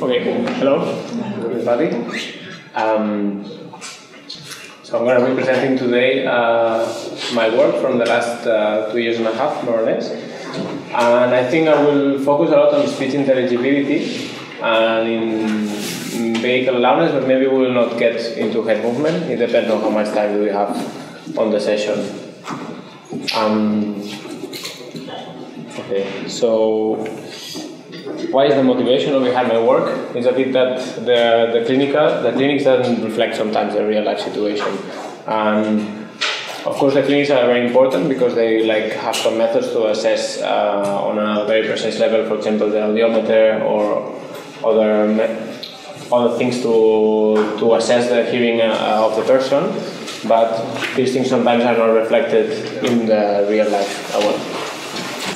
Okay, hello everybody. Um, so I'm going to be presenting today uh, my work from the last uh, two years and a half, more or less. And I think I will focus a lot on speech intelligibility and in vehicle loudness, but maybe we will not get into head movement. It depends on how much time we have on the session. Um, okay, so why is the motivation behind my work? is a bit that the, the clinical the clinics doesn't reflect sometimes the real life situation. Of course, the clinics are very important because they like have some methods to assess uh, on a very precise level. For example, the audiometer or other other things to to assess the hearing uh, of the person. But these things sometimes are not reflected in the real life.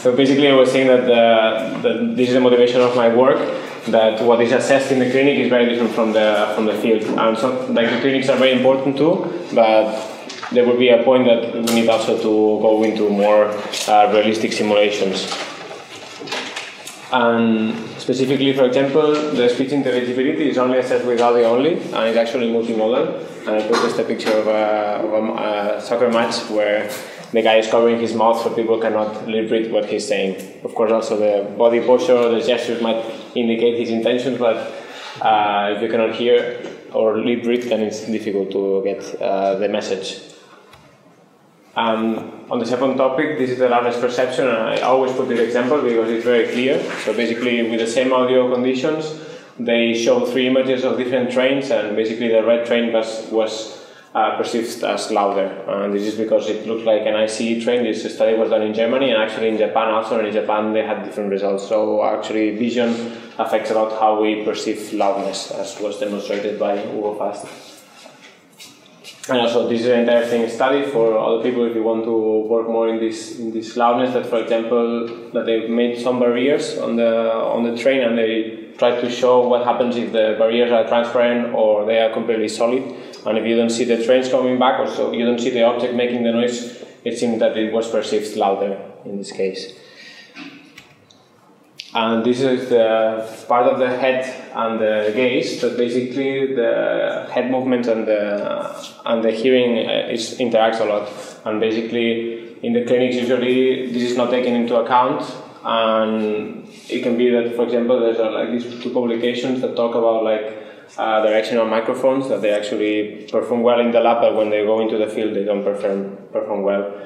So basically, I was saying that the, the, this is the motivation of my work. That what is assessed in the clinic is very different from the from the field, and so like the clinics are very important too. But there will be a point that we need also to go into more uh, realistic simulations. And specifically, for example, the speech intelligibility is only assessed with audio only, and it's actually multimodal. And I put just a picture of a, of a, a soccer match where the guy is covering his mouth so people cannot lip read what he's saying. Of course, also the body posture or the gestures might indicate his intentions, but uh, if you cannot hear or lip read, then it's difficult to get uh, the message. Um, on the second topic, this is the loudness perception, and I always put this example because it's very clear. So basically, with the same audio conditions, they show three images of different trains, and basically the red train was was uh, perceived as louder. And this is because it looks like an ICE train. This study was done in Germany and actually in Japan also. And in Japan, they had different results. So actually, vision affects a lot how we perceive loudness, as was demonstrated by Hugo Fastl. And also, this is an interesting study for other people if you want to work more in this in this loudness. That, for example, that they've made some barriers on the on the train and they try to show what happens if the barriers are transparent or they are completely solid and if you don't see the trains coming back or so you don't see the object making the noise, it seems that it was perceived louder in this case. And this is the part of the head and the gaze that basically the head movement and the and the hearing uh, is interacts a lot. And basically in the clinics usually this is not taken into account and it can be that for example there's uh, like these two publications that talk about like uh, directional microphones that they actually perform well in the lab, but when they go into the field, they don't perform perform well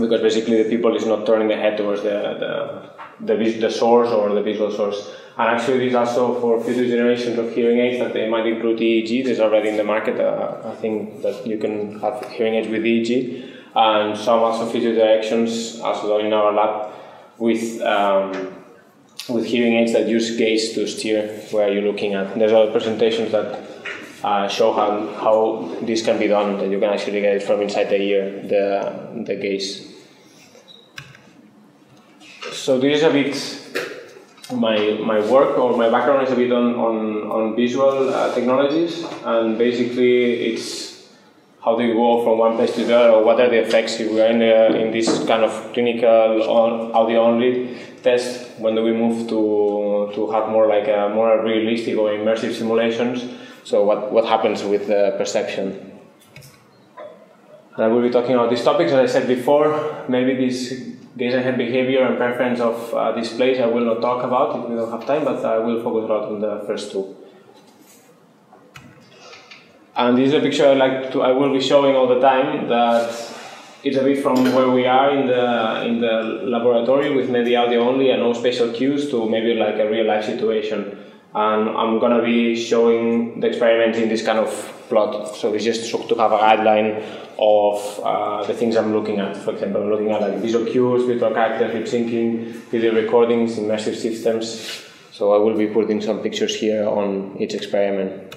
because basically the people is not turning the head towards the the, the, the source or the visual source. And actually, this also for future generations of hearing aids that they might include EEG. There's already in the market. Uh, I think that you can have hearing aids with EEG, and some also future directions also in our lab with. Um, with hearing aids that use gaze to steer where you're looking at. There's other presentations that uh, show how, how this can be done, that you can actually get it from inside the ear, the, the gaze. So this is a bit my, my work or my background is a bit on, on, on visual uh, technologies and basically it's how do you go from one place to the other or what are the effects if we are in, the, in this kind of clinical on, audio only test when do we move to to have more like a more realistic or immersive simulations. So what what happens with the perception? And I will be talking about these topics. As I said before maybe this gaze and head behavior and preference of uh, displays I will not talk about if we don't have time but I will focus a lot on the first two. And this is a picture I like to I will be showing all the time that it's a bit from where we are in the in the laboratory with maybe audio only and no spatial cues to maybe like a real life situation. And I'm gonna be showing the experiment in this kind of plot. So it's just to have a guideline of uh, the things I'm looking at. For example, I'm looking at like visual cues, virtual characters, lip syncing, video recordings, immersive systems. So I will be putting some pictures here on each experiment.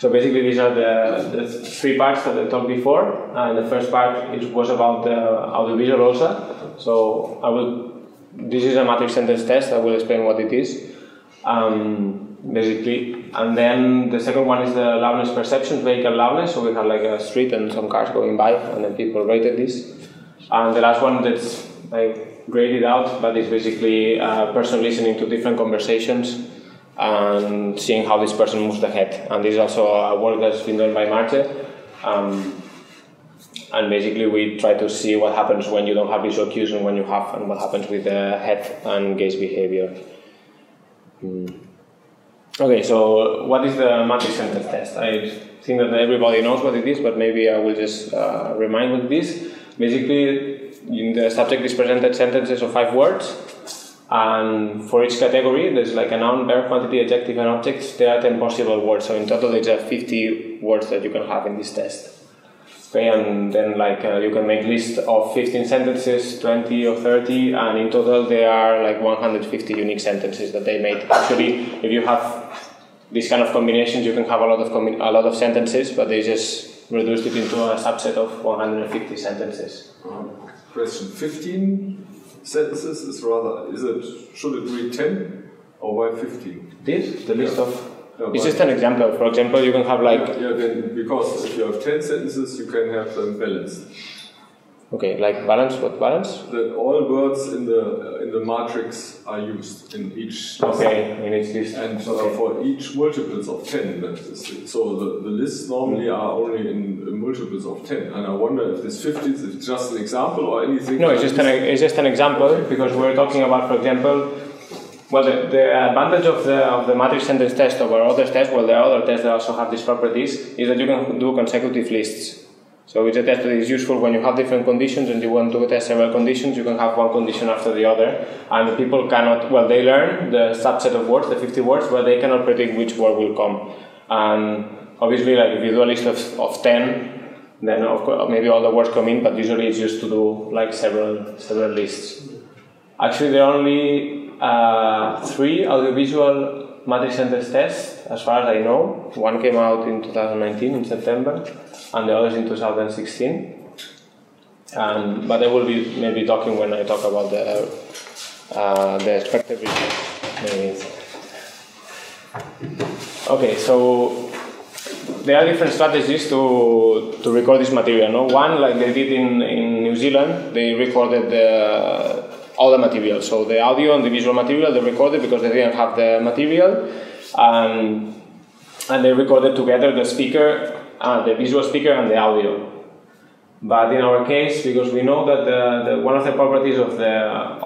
So basically, these are the, the three parts that I talked before. And the first part it was about the audiovisual OLSA. So I will. This is a matrix sentence test. I will explain what it is. Um, basically, and then the second one is the loudness perception, vehicle loudness. So we have like a street and some cars going by, and then people rated this. And the last one that's like graded out, but it's basically a person listening to different conversations and seeing how this person moves the head. And this is also a work that's been done by Marge. Um, and basically, we try to see what happens when you don't have visual cues and when you have, and what happens with the head and gaze behavior. Mm. Okay, so what is the matrix sentence test? I think that everybody knows what it is, but maybe I will just uh, remind what it is. Basically, the subject is presented sentences of five words, and for each category, there's like a noun, verb, quantity, adjective, and object. There are 10 possible words, so in total, there's 50 words that you can have in this test. Okay, and then like uh, you can make list of 15 sentences, 20 or 30, and in total there are like 150 unique sentences that they made. Actually, if you have these kind of combinations, you can have a lot of a lot of sentences, but they just reduced it into a subset of 150 sentences. Um, question: 15 sentences is rather is it should it read 10 or why 15? This the list yeah. of yeah, it's just an example. For example, you can have like. Yeah, then because if you have 10 sentences, you can have them balanced. Okay, like balance, what balance? That all words in the uh, in the matrix are used in each list. Okay, in each list. And uh, okay. for each multiples of 10, that is So the, the lists normally mm. are only in, in, multiples of 10. And I wonder if this 50 is just an example or anything. No, it's just, an, it's just an example okay. because we're talking about, for example, well, the, the advantage of the, of the matrix sentence test over other tests, well, there are other tests that also have these properties, is that you can do consecutive lists. So it's a test that is useful when you have different conditions and you want to test several conditions, you can have one condition after the other. And people cannot, well, they learn the subset of words, the 50 words, but they cannot predict which word will come. And obviously, like if you do a list of, of 10, then of course, maybe all the words come in, but usually it's used to do like several, several lists. Actually, there are only uh, three audiovisual matrix sentence tests, as far as I know. One came out in 2019 in September, and the others in 2016. Um, but I will be maybe talking when I talk about the uh, the expected results. Okay, so there are different strategies to, to record this material. No, one like they did in, in New Zealand, they recorded the all the material. So the audio and the visual material they recorded because they didn't have the material, and and they recorded together the speaker, uh, the visual speaker, and the audio. But in our case, because we know that the, the, one of the properties of the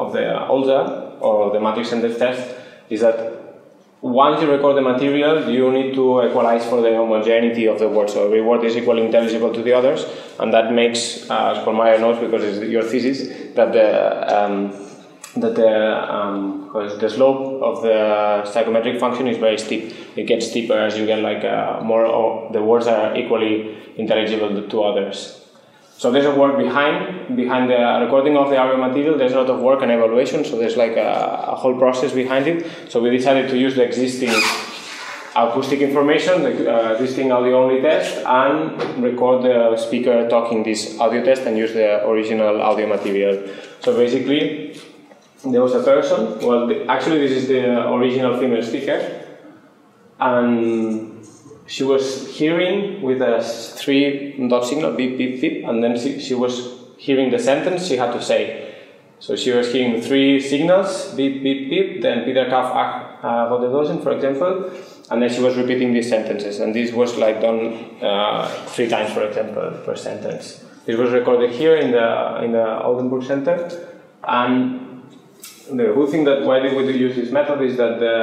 of the OLSA or the matrix sentence test is that once you record the material, you need to equalize for the homogeneity of the word. So every word is equally intelligible to the others, and that makes, uh, as Meyer knows because it's your thesis, that the um, that the um, the slope of the psychometric function is very steep. It gets steeper as you get like uh, more. Of, the words are equally intelligible to others. So there's a work behind behind the recording of the audio material. There's a lot of work and evaluation. So there's like a, a whole process behind it. So we decided to use the existing acoustic information, the uh, existing audio only test, and record the speaker talking this audio test and use the original audio material. So basically, there was a person, well, the, actually, this is the original female speaker, and she was hearing with a three dot signal, beep, beep, beep, and then she, she was hearing the sentence she had to say. So she was hearing three signals, beep, beep, beep, then Peter Kauf uh, for example, and then she was repeating these sentences, and this was like done uh, three times, for example, per sentence. This was recorded here in the in the Oldenburg Center, and the good thing that why we use this method is that the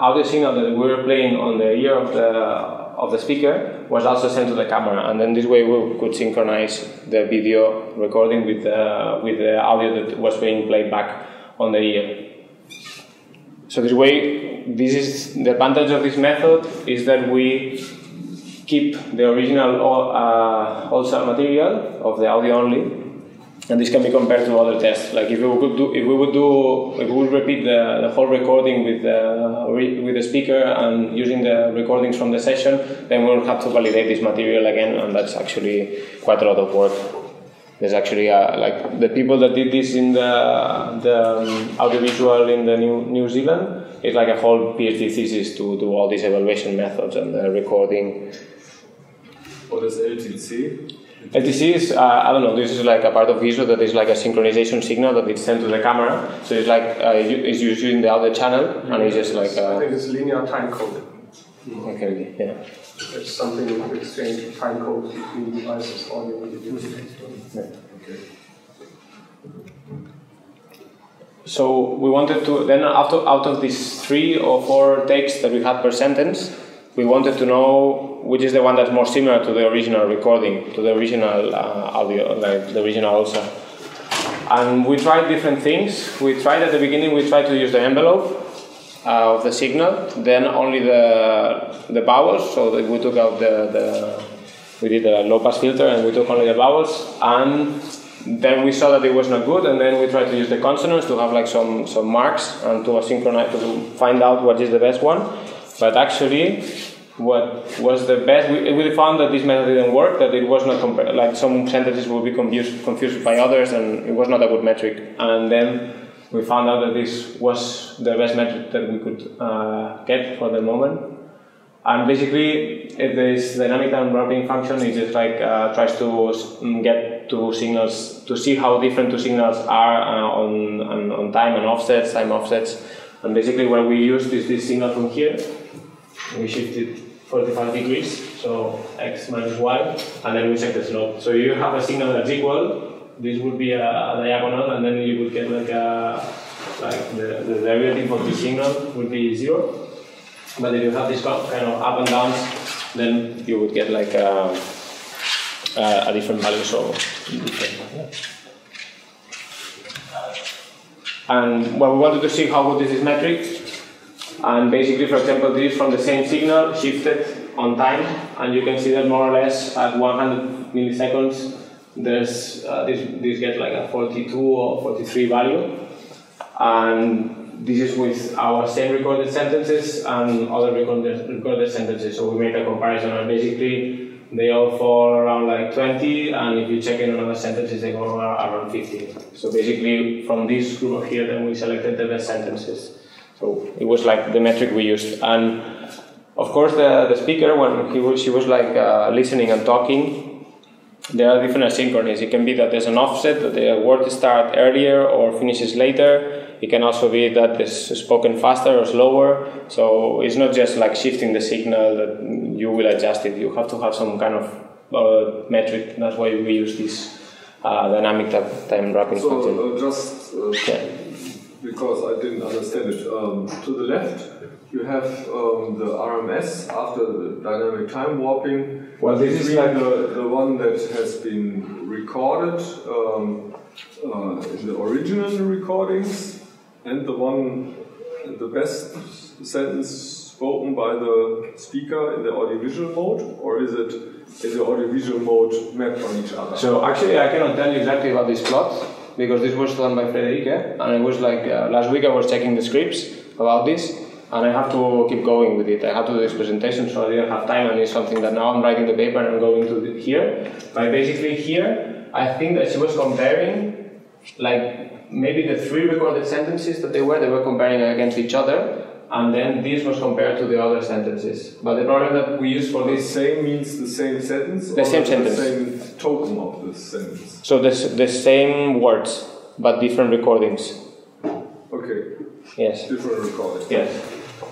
audio signal that we were playing on the ear of the of the speaker was also sent to the camera, and then this way we could synchronize the video recording with the with the audio that was being played back on the ear. So this way, this is the advantage of this method is that we keep the original uh, OLSA material of the audio only and this can be compared to other tests. Like if we could do, if we would do, if we would repeat the, the whole recording with the with the speaker and using the recordings from the session, then we'll have to validate this material again, and that's actually quite a lot of work. There's actually uh, like the people that did this in the the um, audiovisual in the New New Zealand. It's like a whole PhD thesis to do all these evaluation methods and the recording. What is LTC? LTC is, uh, I don't know, this is like a part of VISO that is like a synchronization signal that is sent to the camera. So it's like, uh, it's used in the other channel and it's just like, I uh, think it's linear time code. okay, yeah. It's something to exchange time code between devices, audio and video. So we wanted to then after out of these three or four takes that we had per sentence, we wanted to know which is the one that's more similar to the original recording, to the original uh, audio, like the original OLSA. And we tried different things. We tried at the beginning. We tried to use the envelope uh, of the signal, then only the the vowels. So we took out the, the we did a low pass filter and we took only the vowels and then we saw that it was not good and then we tried to use the consonants to have like some some marks and to synchronize to find out what is the best one but actually what was the best we, we found that this method didn't work that it was not like some sentences will be confused confused by others and it was not a good metric and then we found out that this was the best metric that we could uh, get for the moment and basically, if this dynamic time warping function is just like uh, tries to mm, get two signals to see how different two signals are uh, on, on on time and offsets, time offsets. And basically, what we used is this signal from here. We shifted 45 degrees, so x minus y, and then we check the slope. So you have a signal that's equal. This would be a, a diagonal, and then you would get like a like the, the derivative of the signal would be zero. But if you have this kind of up and downs, then you would get like a, a, a different value. So, and well, we wanted to see how good this is metric. And basically, for example, this is from the same signal shifted on time, and you can see that more or less at 100 milliseconds, there's uh, this this gets like a 42 or 43 value, and this is with our same recorded sentences and other recorded, recorded sentences. So we made a comparison, and basically they all fall around like 20, and if you check in on other sentences, they go around 50. So basically, from this group here, then we selected the best sentences. So it was like the metric we used, and of course the, the speaker when he was, she was like uh, listening and talking, there are different asynchronies. It can be that there's an offset that the word starts earlier or finishes later. It can also be that it's spoken faster or slower. So it's not just like shifting the signal that you will adjust it. You have to have some kind of uh, metric. That's why we use this uh, dynamic time warping function. So uh, just uh, Yeah. Because I didn't understand it, um, to the left you have um, the RMS after the dynamic time warping. Well, this is like- the, the one that has been recorded um, uh, in the original recordings and the one, the best sentence spoken by the speaker in the audiovisual mode, or is it is the audiovisual mode mapped on each other? So actually, I cannot tell you exactly about this plot because this was done by Frederica, and it was like uh, last week I was checking the scripts about this, and I have to keep going with it. I had to do this presentation, so I didn't have time, and it's something that now I'm writing the paper and I'm going to here. But basically, here I think that she was comparing like maybe the three recorded sentences that they were, they were comparing against each other. And then this was compared to the other sentences. But the problem that we use for The this same means the same sentence? The or same sentence. The same token of the sentence. So the, the same words, but different recordings. Okay, Yes. different recorded. Yes.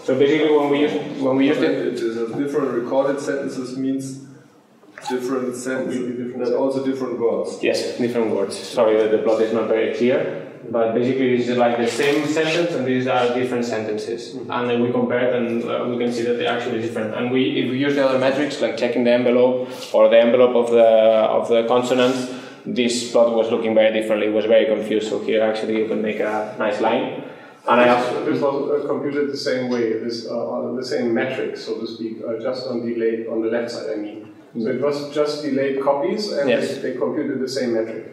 So basically, when we use when we used It it, is a different recorded sentences means different sentences, that also different words. yes, different words. Sorry that the plot is not very clear, but basically this is like the same sentence, and these are different sentences. And then we compare it, and uh, we can see that they're actually different. And we, if we use the other metrics like checking the envelope or the envelope of the of the consonants, this plot was looking very differently. It was very confused. So here actually you can make a nice line. And I also, This was uh, computed the same way, this uh, on the same metric, so to speak, uh, just on delayed on the left side. I mean, so it was just delayed copies, and Yes. they, they computed the same metric.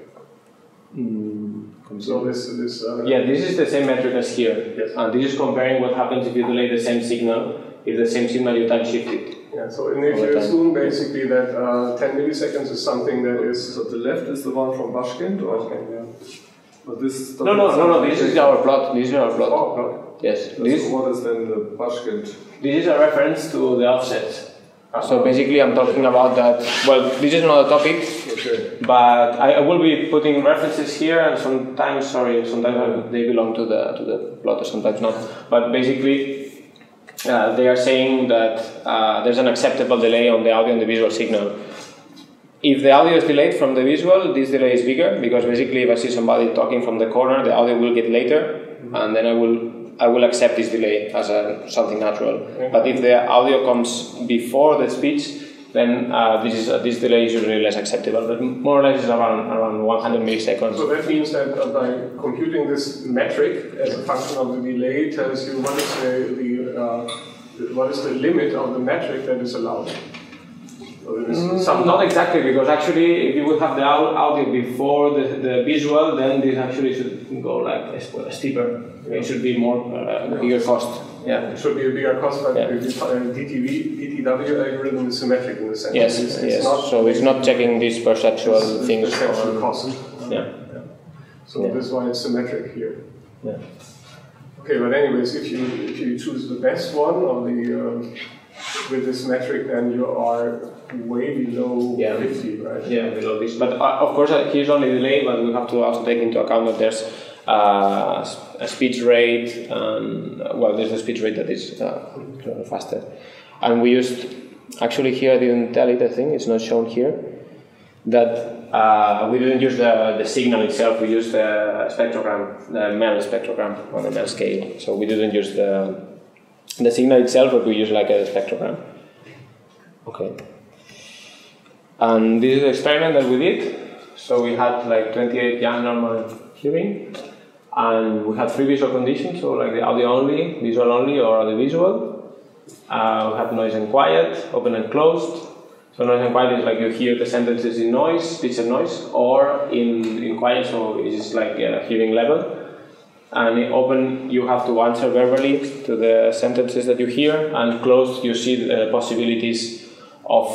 So this this uh, Yeah, this is the same metric as here. Yes. And this is comparing what happens if you delay the same signal, if the same signal you time shift it. yeah. So and if you time. assume basically that uh, 10 milliseconds is something that is So the left is the one from Bashkent, or yeah. but this? No, no, no, no, this is our plot. This is our plot. Oh, Yes. So This, what is then the Bashkent? this is a reference to the offset. So basically, I'm talking about that. Well, this is not a topic, Okay. but I, I will be putting references here, and sometimes, sorry, sometimes they belong to the to the plot, or sometimes not. But basically, uh, they are saying that uh, there's an acceptable delay on the audio and the visual signal. If the audio is delayed from the visual, this delay is bigger because basically, if I see somebody talking from the corner, the audio will get later, and then I will I will accept this delay as a, something natural. But if the audio comes before the speech, then uh, this is uh, this delay is usually less acceptable. But more or less, it's around around 100 milliseconds. So that means that uh, by computing this metric as a function of the delay tells you what is the, the uh, what is the limit of the metric that is allowed. So some Not exactly, because actually, if you would have the audio before the, the visual, then this actually should go like a steeper. It should be more uh, bigger cost. Yeah. It should be a bigger cost, but Yeah. the uh, DTV, DTW algorithm is symmetric in the sense. Yes. It's, yes. not so it's not checking these perceptual it's things. perceptual cost. Yeah. yeah. So Yeah. this is why it's symmetric here. Yeah. Okay, but anyways, if you if you choose the best one or the um, with this metric, then you are way below Yeah. 50, right? Yeah, below this. But uh, of course, uh, here's only delay, but we have to also take into account that there's uh, a speech rate, and well, there's a speech rate that is uh, faster. And we used, actually, here I didn't tell it, I think, it's not shown here, that uh, we didn't use the, the signal itself, we used the spectrogram, the MEL spectrogram on the MEL scale. So we didn't use the, the signal itself, but we used like a spectrogram. Okay. And this is the experiment that we did. So we had like 28 young normal hearing, and we had three visual conditions, so like the audio only, visual only, or audio visual. Uh, we have noise and quiet, open and closed. So noise and quiet is like you hear the sentences in noise, pitch and noise, or in, in quiet, so it's like a hearing level. And in open, you have to answer verbally to the sentences that you hear, and closed, you see the possibilities of,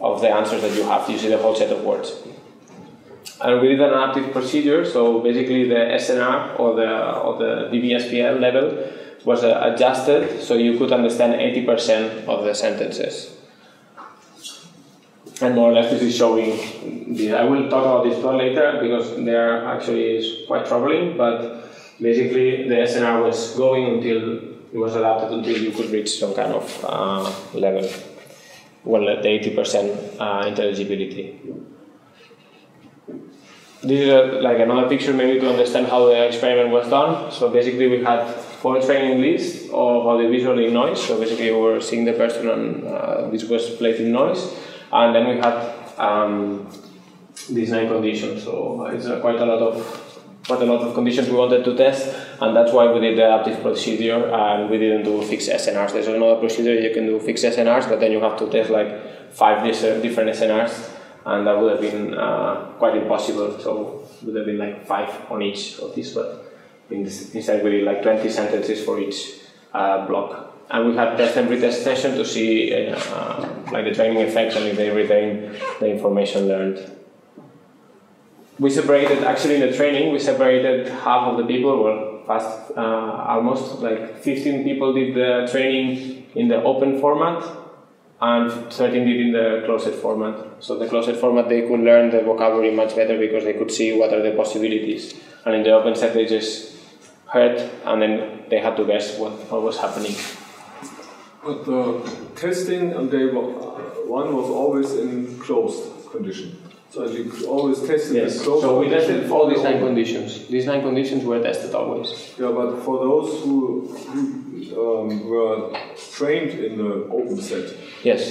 of the answers that you have. You see the whole set of words. And we did an adaptive procedure, so basically the SNR or the, or the DBSPL level was uh, adjusted so you could understand 80% of the sentences. And more or less this is showing, the, I will talk about this plot later because they are actually quite troubling, but basically the SNR was going until it was adapted until you could reach some kind of uh, level, well, the 80% uh, intelligibility. This is a, like another picture maybe to understand how the experiment was done. So basically we had four training lists of audiovisual in noise. So basically we were seeing the person and uh, this was played in noise. And then we had um, these nine conditions. So it's uh, quite a lot of quite a lot of conditions we wanted to test, and that's why we did the adaptive procedure and we didn't do fixed SNRs. There's another procedure you can do fixed SNRs, but then you have to test like five different SNRs, and that would have been uh, quite impossible. So would have been like five on each of these, but instead we did like 20 sentences for each uh, block. And we had test and retest session to see uh, like the training effects and if they retain the information learned we separated actually in the training we separated half of the people well fast uh, almost like 15 people did the training in the open format and 13 did in the closed format. So the closed format they could learn the vocabulary much better because they could see what are the possibilities. And in the open set they just heard and then they had to guess what, what was happening. But the testing on day one uh, one was always in closed condition. So you always tested yes in closed so we tested all these nine conditions these nine conditions were tested always Yeah, but for those who, um, were trained in the open set, yes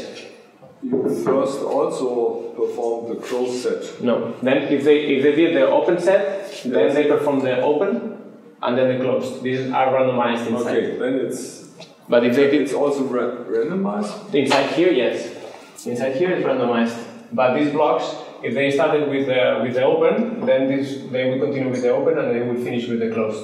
you first also performed the closed set. No. Then if they if they did the open set, then they perform the open and then the closed. These are randomized inside. Okay, then it's But if they did it's also ra randomized. inside here, yes. Inside here is randomized. But these blocks, if they started with the with the open, then this they will continue with the open and they will finish with the closed.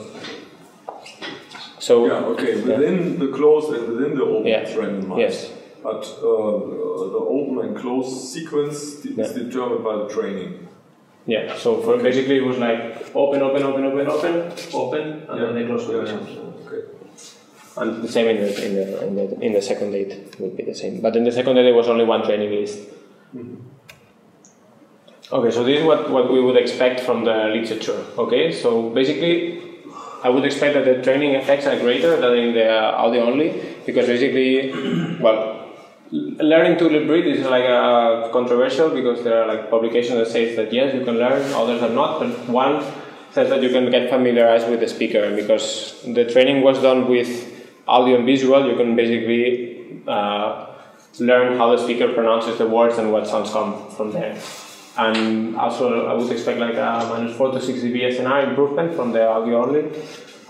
So Yeah, okay. Within the closed and within the open, Yeah. it's randomized. Yes. But uh, the open and closed sequence is Yeah. determined by the training. yeah. So for basically it was like open, open, open, open, open, open, and then they close Yeah, conditions. yeah. Okay. and the same in the, in the, in the, in the second date would be the same. But in the second date there was only one training list. Okay, so this is what, what we would expect from the literature. Okay, so basically, I would expect that the training effects are greater than in the audio only, because basically, well, learning to lip read is like a controversial because there are like publications that say that yes, you can learn, others are not, but one says that you can get familiarized with the speaker because the training was done with audio and visual. You can basically uh, learn how the speaker pronounces the words and what sounds come from there. And also, I would expect like a minus 4 to 6 dB SNR improvement from the audio only.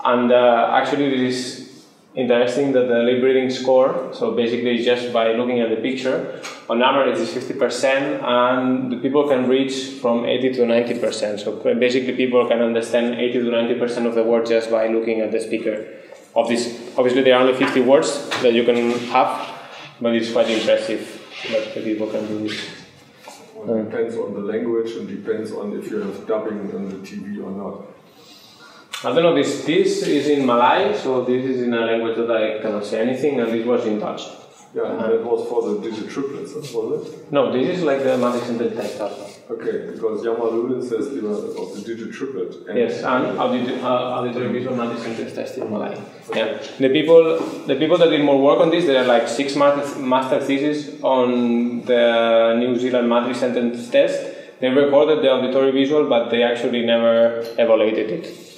And uh, actually, this is interesting that the lip reading score, so basically just by looking at the picture, on average is 50%, and the people can reach from 80 to 90%. So basically, people can understand 80 to 90% of the words just by looking at the speaker. Of this, obviously, there are only 50 words that you can have, but it's quite impressive that the people can do this. It depends on the language and depends on if you have dubbing on the TV or not. I don't know, this, this is in Malay, so this is in a language that I cannot say anything, and this was in Dutch. Yeah, and that was for the digit triplets, was it? No, this is like the multi-sentence text also. Okay, because Yamaludin says were of the digit triplet. And yes, and auditory, uh, auditory visual multi-sentence test in Malay. Yeah, the people, the people that did more work on this, there are like six master, master theses on the New Zealand multi-sentence test. They recorded the auditory visual, but they actually never evaluated it.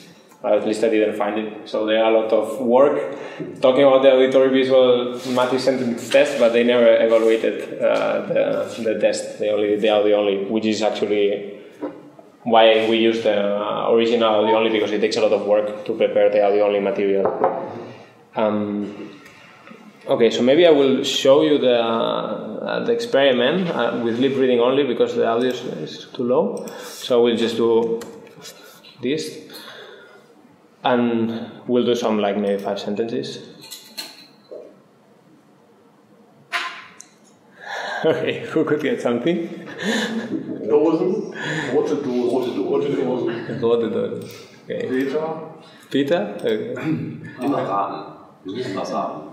At least I didn't find it. So there are a lot of work talking about the auditory visual multi-sentence test, but they never evaluated uh, the, the test. They only the audio only, which is actually why we use the original audio only because it takes a lot of work to prepare the audio only material. Um, okay, so maybe I will show you the uh, the experiment uh, with lip reading only because the audio is, is too low. So we'll just do this and we'll do some like maybe five sentences. okay, who could get something? Dosen. Rote Dosen. Rote Dosen. Rote Dosen. Okay. Peter. Peter? Okay. Immer raten. Wir müssen was. Acht.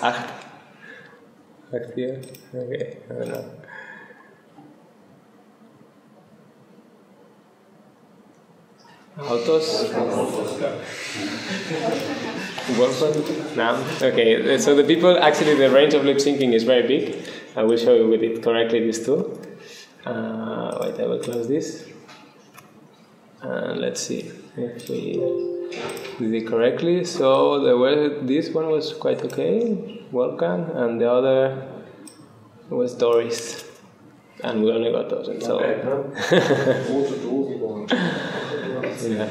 Acht hier. Okay, genau. Autos? No? Okay, so the people, actually the range of lip syncing is very big. I will show you with it correctly this tool. Uh, wait, I will close this. And let's see if we did it correctly. So the were, this one was quite okay, Wolfgang, and the other was Doris. And we only got those, and so. Yeah.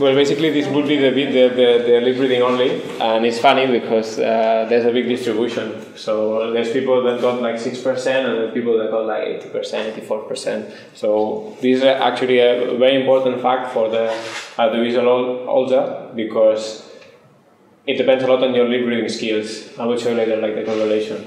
Well, basically, this would be the bit the, lip reading only, and it's funny because uh, there's a big distribution. So there's people that got like six percent, and then people that got like eighty percent, eighty-four percent. So this is actually a very important fact for the uh, the OLSA because it depends a lot on your lip reading skills. I will show you later, like the correlation.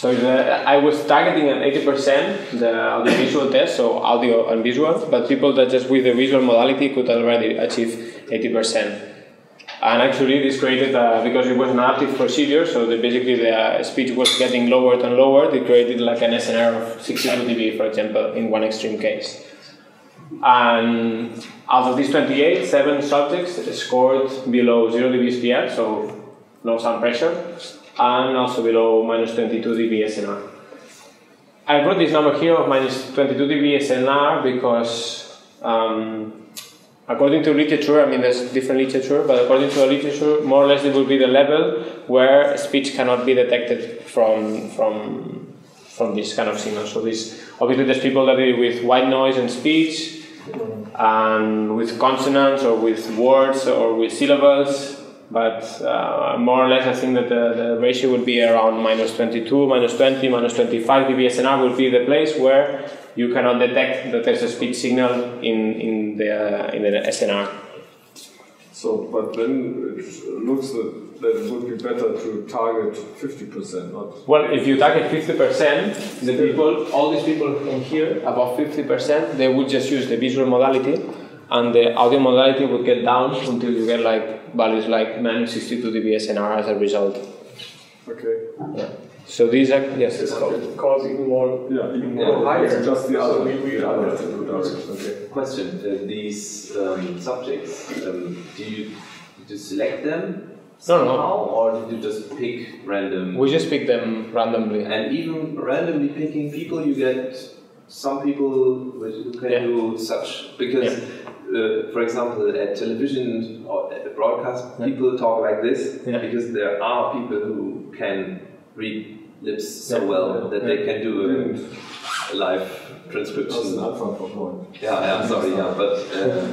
So the, I was targeting an 80% the audiovisual test, so audio and visual, but people that just with the visual modality could already achieve 80%. And actually, this created uh, because it was an adaptive procedure, so the, basically the uh, speech was getting lower and lower. They created like an SNR of 62 dB, for example, in one extreme case. And out of these 28, seven subjects scored below 0 dB SPL, so no sound pressure, and also below minus 22 dB SNR. I brought this number here of minus 22 dB SNR because, um, according to literature, I mean, there's different literature, but according to the literature, more or less it will be the level where speech cannot be detected from from from this kind of signal. So this obviously there's people that deal with white noise and speech, and with consonants or with words or with syllables but uh, more or less I think that the, the, ratio would be around minus 22, minus 20, minus 25 dB SNR would be the place where you cannot detect that there's a speech signal in, in, the, uh, in the SNR. So, but then it looks that, that it would be better to target 50%, not... Well, if you target 50%, the people, all these people from here, above 50%, they would just use the visual modality and the audio modality would get down until you get like values like minus 62 dB SNR as a result. Okay. Yeah. So these are yes. It's called, cause even more. Yeah, even Yeah, higher. It's just the So other. we- we- the other direction. Okay. Question: uh, These um, subjects, um, do you did you select them No, no. somehow, or did you just pick random? We just pick them randomly. And even randomly picking people, you get some people which- who can Yeah. do such because, uh, for example, at television or at the broadcast, Yeah. people talk like this Yeah. because there are people who can read lips so Yeah. well that they can do a, a live transcription. ist ein Anfang Yeah, yeah, sorry, yeah, but uh,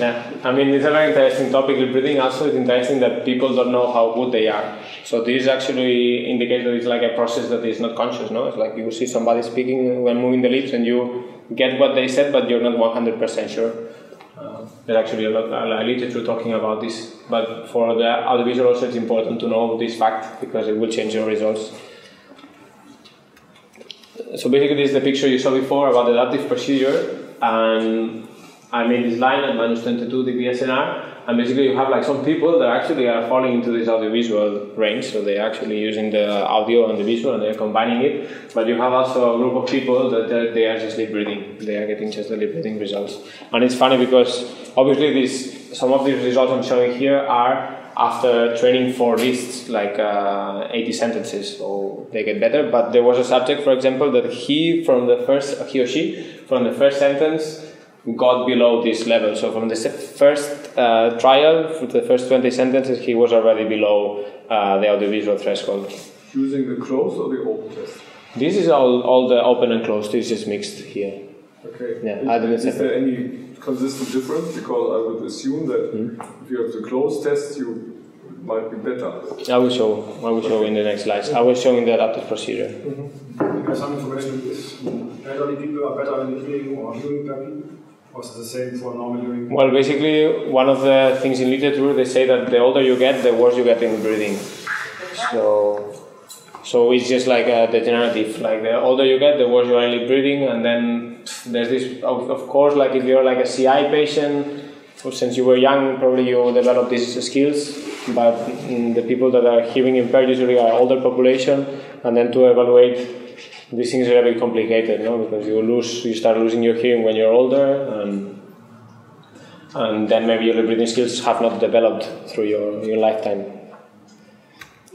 Yeah, I mean it's a very interesting topic. Lip reading also is interesting that people don't know how good they are. So this actually indicates that it's like a process that is not conscious. No, it's like you see somebody speaking when moving the lips, and you get what they said, but you're not one hundred percent sure. Uh, there's actually a lot of literature talking about this, but for the audiovisual OLSA it's important to know this fact because it will change your results. So basically, this is the picture you saw before about the adaptive procedure, and I made this line at minus 22 dB SNR, and basically you have like some people that actually are falling into this audiovisual range, so they're actually using the audio and the visual and they're combining it. But you have also a group of people that they're- they are just lip reading, they are getting just the lip reading results. And it's funny because obviously this, some of these results I'm showing here are after training for lists like uh, 80 sentences, so they get better. But there was a subject, for example, that he from the first he or she from the first sentence got below this level. So from the first uh, trial, for the first 20 sentences, he was already below uh, the audiovisual threshold. Using the closed or the open test? This is all, all the open and closed. This is mixed here. Okay. Yeah, I didn't is, is separate. there any consistent difference? Because I would assume that Hmm? if you have the closed test, you might be better. I will show. I will show in the next slides. I will show in the adaptive procedure. Because some information is elderly people are better in hearing or hearing therapy, or is it the same for normal hearing? Well, basically, one of the things in literature they say that the older you get, the worse you get in lipreading. So, so it's just like uh, a degenerative. Like the older you get, the worse you are in lipreading, and then there's this. Of, of course, like if you're like a CI patient, since you were young, probably you develop these skills. But the people that are hearing impaired usually are older population, and then to evaluate these things are a bit complicated, no? Because you lose, you start losing your hearing when you're older, and and then maybe your lipreading skills have not developed through your, your lifetime.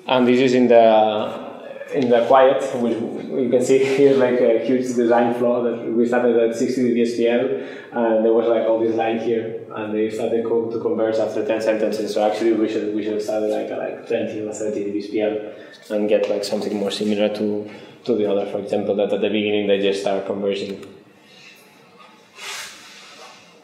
And this is in the in the quiet, which you can see here like a huge design flaw that we started at 60 dB SPL, and there was like all this line here, and they started co- to converge after 10 sentences. So actually, we should we should started like at like 20 or 30 dB SPL and get like something more similar to to the other. For example, that at the beginning they just start converging.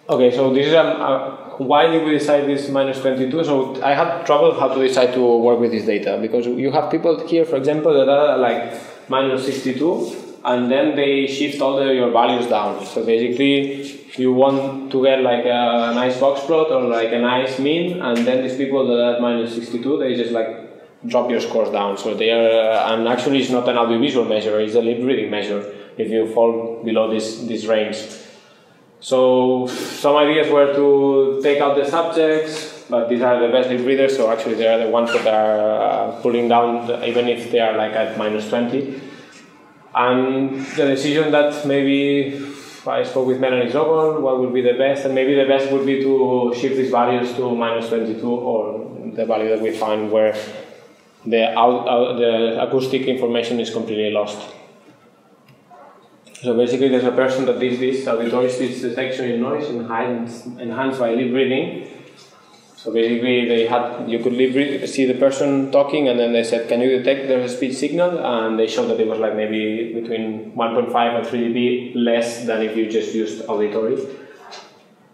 Okay, so this is um, uh, why did we decide this minus 22? So I had trouble how to decide to work with this data because you have people here, for example, that are like minus 62 and then they shift all the, your values down. So basically, you want to get like a nice box plot or like a nice mean, and then these people that are minus 62, they just like drop your scores down. So they are, uh, and actually, it's not an audiovisual measure; it's a lip reading measure. If you fall below this this range. So some ideas were to take out the subjects, but these are the best lip readers, so actually they are the ones that are uh, pulling down, the, even if they are like at minus 20. And the decision that maybe I spoke with Melanie Zokoll, what would be the best, and maybe the best would be to shift these values to minus 22 or the value that we find where the, out, out, the acoustic information is completely lost. So basically, there's a person that did this auditory speech detection in noise enhanced, enhanced by lip reading. So basically, they had you could lip read, see the person talking, and then they said, "Can you detect the speech signal?" And they showed that it was like maybe between 1.5 and 3 dB less than if you just used auditory.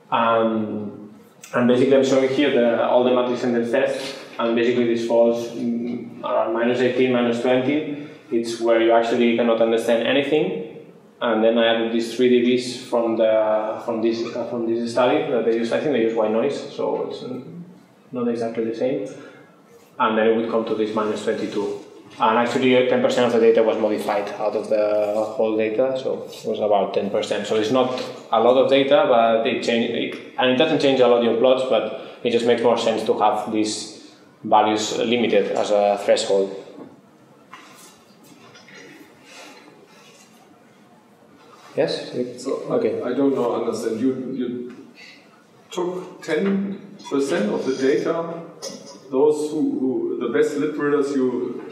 Um, and basically, I'm showing here the, all the matrix sentence tests, and basically this falls mm, around minus 18, minus 20. It's where you actually cannot understand anything and then I added these three dBs from the from this uh, from this study that they use. I think they use white noise, so it's um, not exactly the same. And then it would come to this minus 22. And actually, uh, 10% of the data was modified out of the whole data, so it was about 10%. So it's not a lot of data, but it change, and it doesn't change a lot your plots, but it just makes more sense to have these values limited as a threshold. Yes? So Okay. I, I don't know, understand. You, you took 10% of the data, those who, who the best lip readers, you,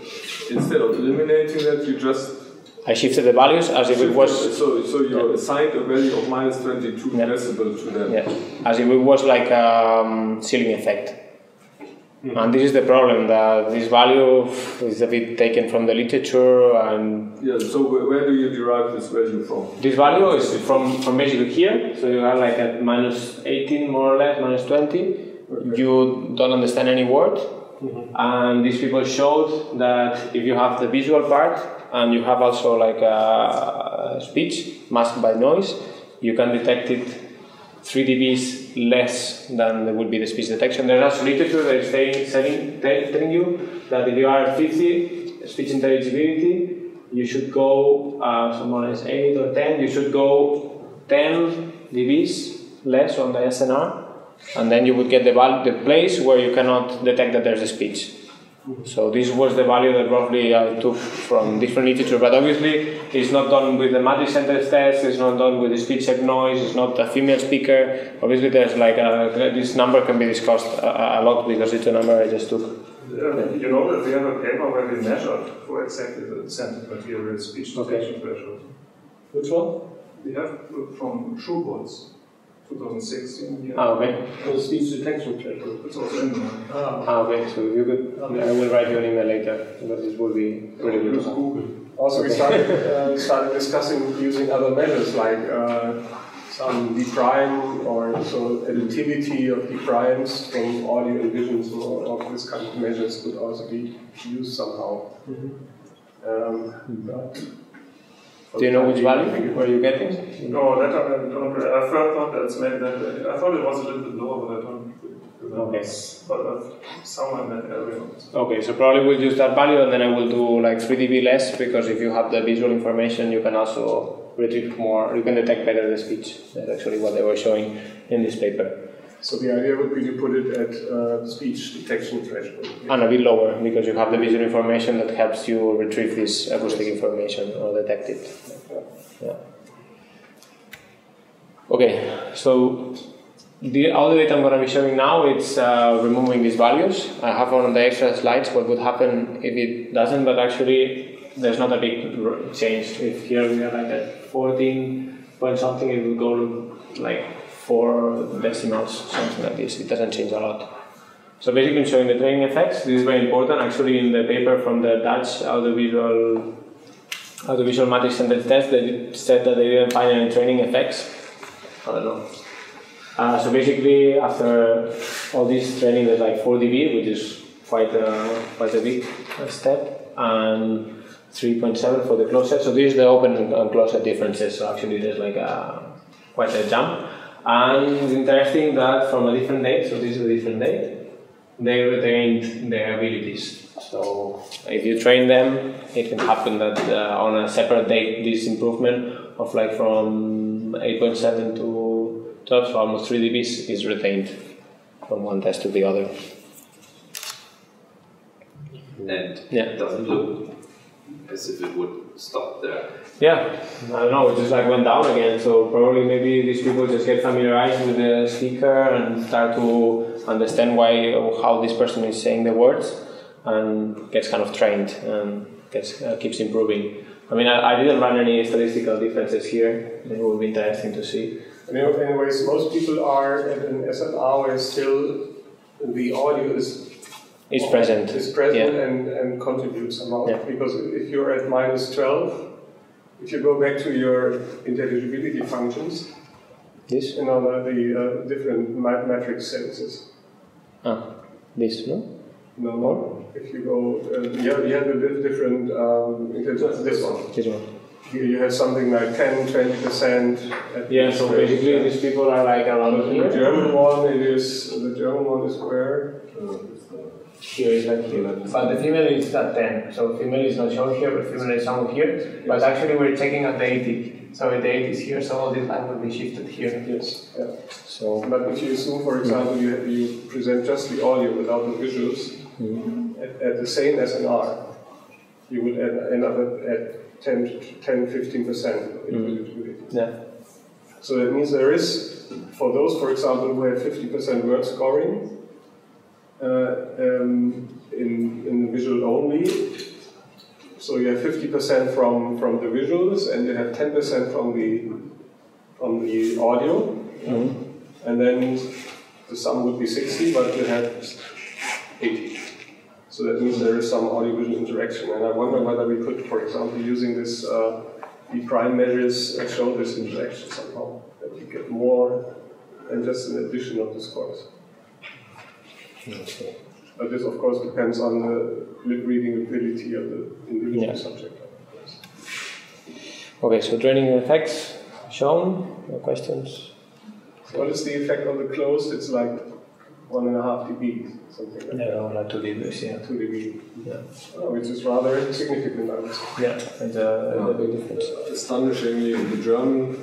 instead of eliminating that, you just. I shifted the values as if it was So, so you assigned a value of minus 22 Yeah. decibel to them. Yeah, as if it was like a um, ceiling effect. Mm-hmm. And this is the problem that this value is a bit taken from the literature, and Yeah, so where, do you derive this value from? this value is from, from basically here. So you are like at minus 18, more or less, minus 20. You don't understand any word. Mm-hmm. And these people showed that if you have the visual part and you have also like a speech masked by noise, you can detect it 3 dBs less than there would be the speech detection. There's also literature that is saying, saying, telling you that if you are 50 speech intelligibility, you should go, uh, someone is 8 or 10, you should go 10 dBs less on the SNR, and then you would get the, the place where you cannot detect that there's a speech. So this was the value that roughly I took from different literature, but obviously it's not done with the matrix sentence test, it's not done with the speech-shaped noise, it's not a female speaker. Obviously there's like a, this number can be discussed a, a lot because it's a number I just took. Uh, you know that we have a paper where we measured for exactly the sentence material speech detection threshold. Which one? We have uh, from Schubotz, 2016. Yeah. Ah, okay. The speech detection threshold. It's also in there. Ah, okay, so you could, I will write you an email later because this will be really good. Use Google. Also, we started, uh, started discussing using other measures like uh, some D prime or so additivity of D primes from audio and vision. So all of this kind of measures could also be used somehow. Um, but Do you know which value were you getting? No, that I don't. I first thought that's maybe that. I thought it was a little bit lower, but I don't. remember. Okay. But somewhere in that area. Okay, so probably we'll use that value and then I will do like 3 dB less because if you have the visual information, you can also retrieve more, you can detect better the speech. That's actually what they were showing in this paper. So the idea would be to put it at uh, speech detection threshold. And a bit lower because you have the visual information that helps you retrieve this acoustic information or detect it. Yeah. Okay, so the, all the data I'm going to be showing now it's uh, removing these values. I have one on the extra slides what would happen if it doesn't, but actually there's not a big change. If here we are like at 14 point something, it will go like four decimals, something like this. It doesn't change a lot. So basically, showing the training effects. This is very important. Actually, in the paper from the Dutch audiovisual audiovisual matrix sentence test, they said that they didn't find any training effects. I don't know. Uh, so basically, after all this training, there's like 4 dB, which is quite a, quite a big uh, step, and 3.7 for the closet. So this is the open and closet differences. So actually, there's like a quite a jump. And it's interesting that from a different date, so this is a different date, they retained their abilities. So if you train them, it can happen that uh, on a separate date, this improvement of like from 8.7 to 12, so almost 3 dBs, is retained from one test to the other. And Yeah. it doesn't look as if it would stop there. Yeah, I don't know, it just like went down again. So probably maybe these people just get familiarized with the speaker and start to understand why or how this person is saying the words and gets kind of trained and gets uh, keeps improving. I mean, I, I didn't run any statistical differences here. It would be interesting to see. And you know, anyways, most people are at an SNR where still the audio is It's present. is present Yeah. and, and contributes somehow. Yeah. Because if you're at minus 12, if you go back to your intelligibility functions, This? you know, the, the uh, different ma- matrix senses. Ah, this, no? No, no. If you go, uh, yeah, you have the dif- different um, intelligence. This one. This one. Here you have something like 10, 20%. at Yeah, this so range. basically these people are like around The here. German one, it is, the German one is where? Here is like here. But the female is at 10. So female is not shown here, but female is shown here. But actually we're checking at the 80. So the 80 is here, so all this line will be shifted here. Yes. Yeah. So But if you assume, for example, you, you present just the audio without the visuals mm-hmm. at, at the same SNR, you would end, end up at, at 10, 10 15% intelligibility. Mm-hmm. yeah. So that means there is, for those, for example, who have 50% word scoring um, in, in visual only, so you have 50% from, from the visuals and you have 10% from the, from the audio, and then the sum would be 60, but you have 80. So that means there is some audiovisual interaction, and I wonder whether we could, for example, using this uh, D prime measures, uh, show this interaction somehow, that you get more than just an addition of the scores. But this, of course, depends on the lip reading ability of the individual Yeah. subject. Okay, so training effects shown. No questions? What is the effect on the closed? It's like one and a half dB, something like that. No, like two dBs, yeah. Two dB, Yeah, oh, which is rather significant, I would say. yeah, it's a, a big difference. Astonishingly, in the German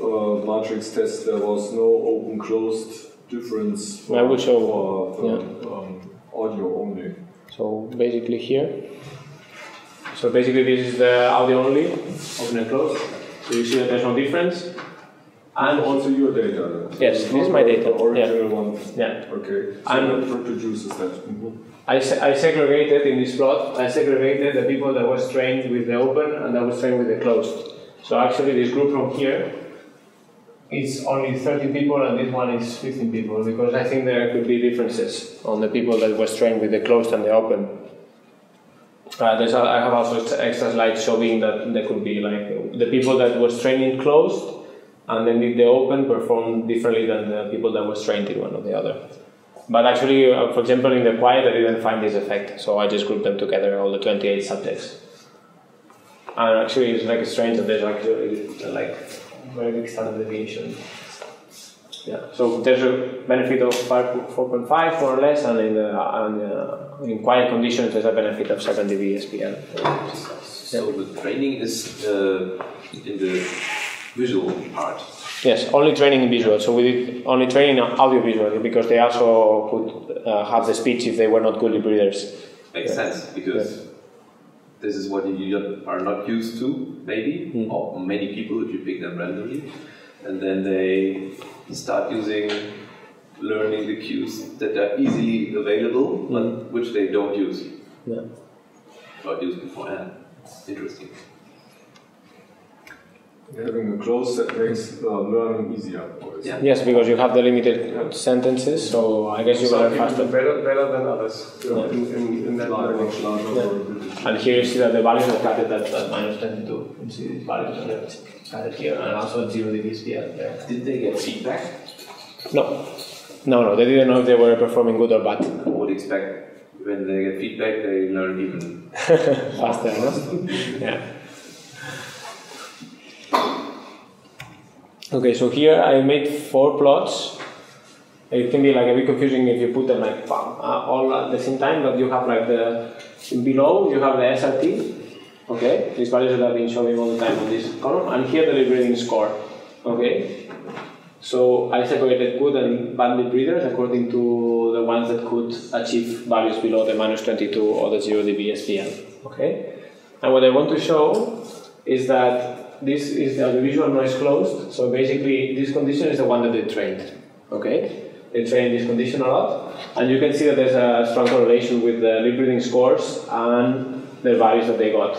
uh, matrix test, there was no open-closed difference for, I will show, for yeah. um, audio only. So basically here. So basically this is the audio only, open and close. So you see that there's no difference. And also your data. Yes, this is my data, The original one. yeah, Okay. So And- that reproduces that. I, se- I segregated in this plot, I segregated the people that was trained with the open and that was trained with the closed. So actually this group from here is only 30 people and this one is 15 people because I think there could be differences on the people that was trained with the closed and the open. Uh, there's a, I have also extra slides showing that there could be like the people that was trained in closed and then did the open performed differently than the people that was trained in one or the other. But actually, uh, for example, in the quiet, I didn't find this effect, so I just grouped them together, all the 28 subjects. And actually, it's like strange that there's actually like very big standard deviation. Yeah, so there's a benefit of 4.5 more or less, and in the and, uh, in quiet conditions, there's a benefit of 7 dB SPL. So the training is uh, in the visual part. Yes, only training in visual. So we did only training in audio visual because they also could uh, have the speech if they were not good lip readers. Makes sense because this is what you are not used to, maybe, Hmm. or many people if you pick them randomly, and then they start using learning the cues that are easily available, but which they don't use, Hmm. Yeah. not used beforehand. Interesting. Having a close that makes uh, learning easier. Yeah. Yes, because you have the limited sentences, so I guess you will Some learn faster. better, better than others you know, in, in, in that Large, learning. much larger. And here you see that the values are cut at, at minus 22. You see these values are cut here, and also at 0 dB SPL there. Did they get feedback? No, no, no, they didn't know if they were performing good or bad. I would expect when they get feedback, they learn even faster, no? yeah. Okay, so here I made four plots. It can be like a bit confusing if you put them like bam, uh, all at the same time, but you have like the below you have the SRT. Okay, these values that I've been showing all the time on this column, and here the lip reading score. Okay, so I separated good and bad breeders according to the ones that could achieve values below the minus 22 or the 0 dB SPL. Okay, and what I want to show is that this is the audiovisual noise closed. So basically, this condition is the one that they trained. Okay, they trained this condition a lot, and you can see that there's a strong correlation with the lip reading scores and the values that they got.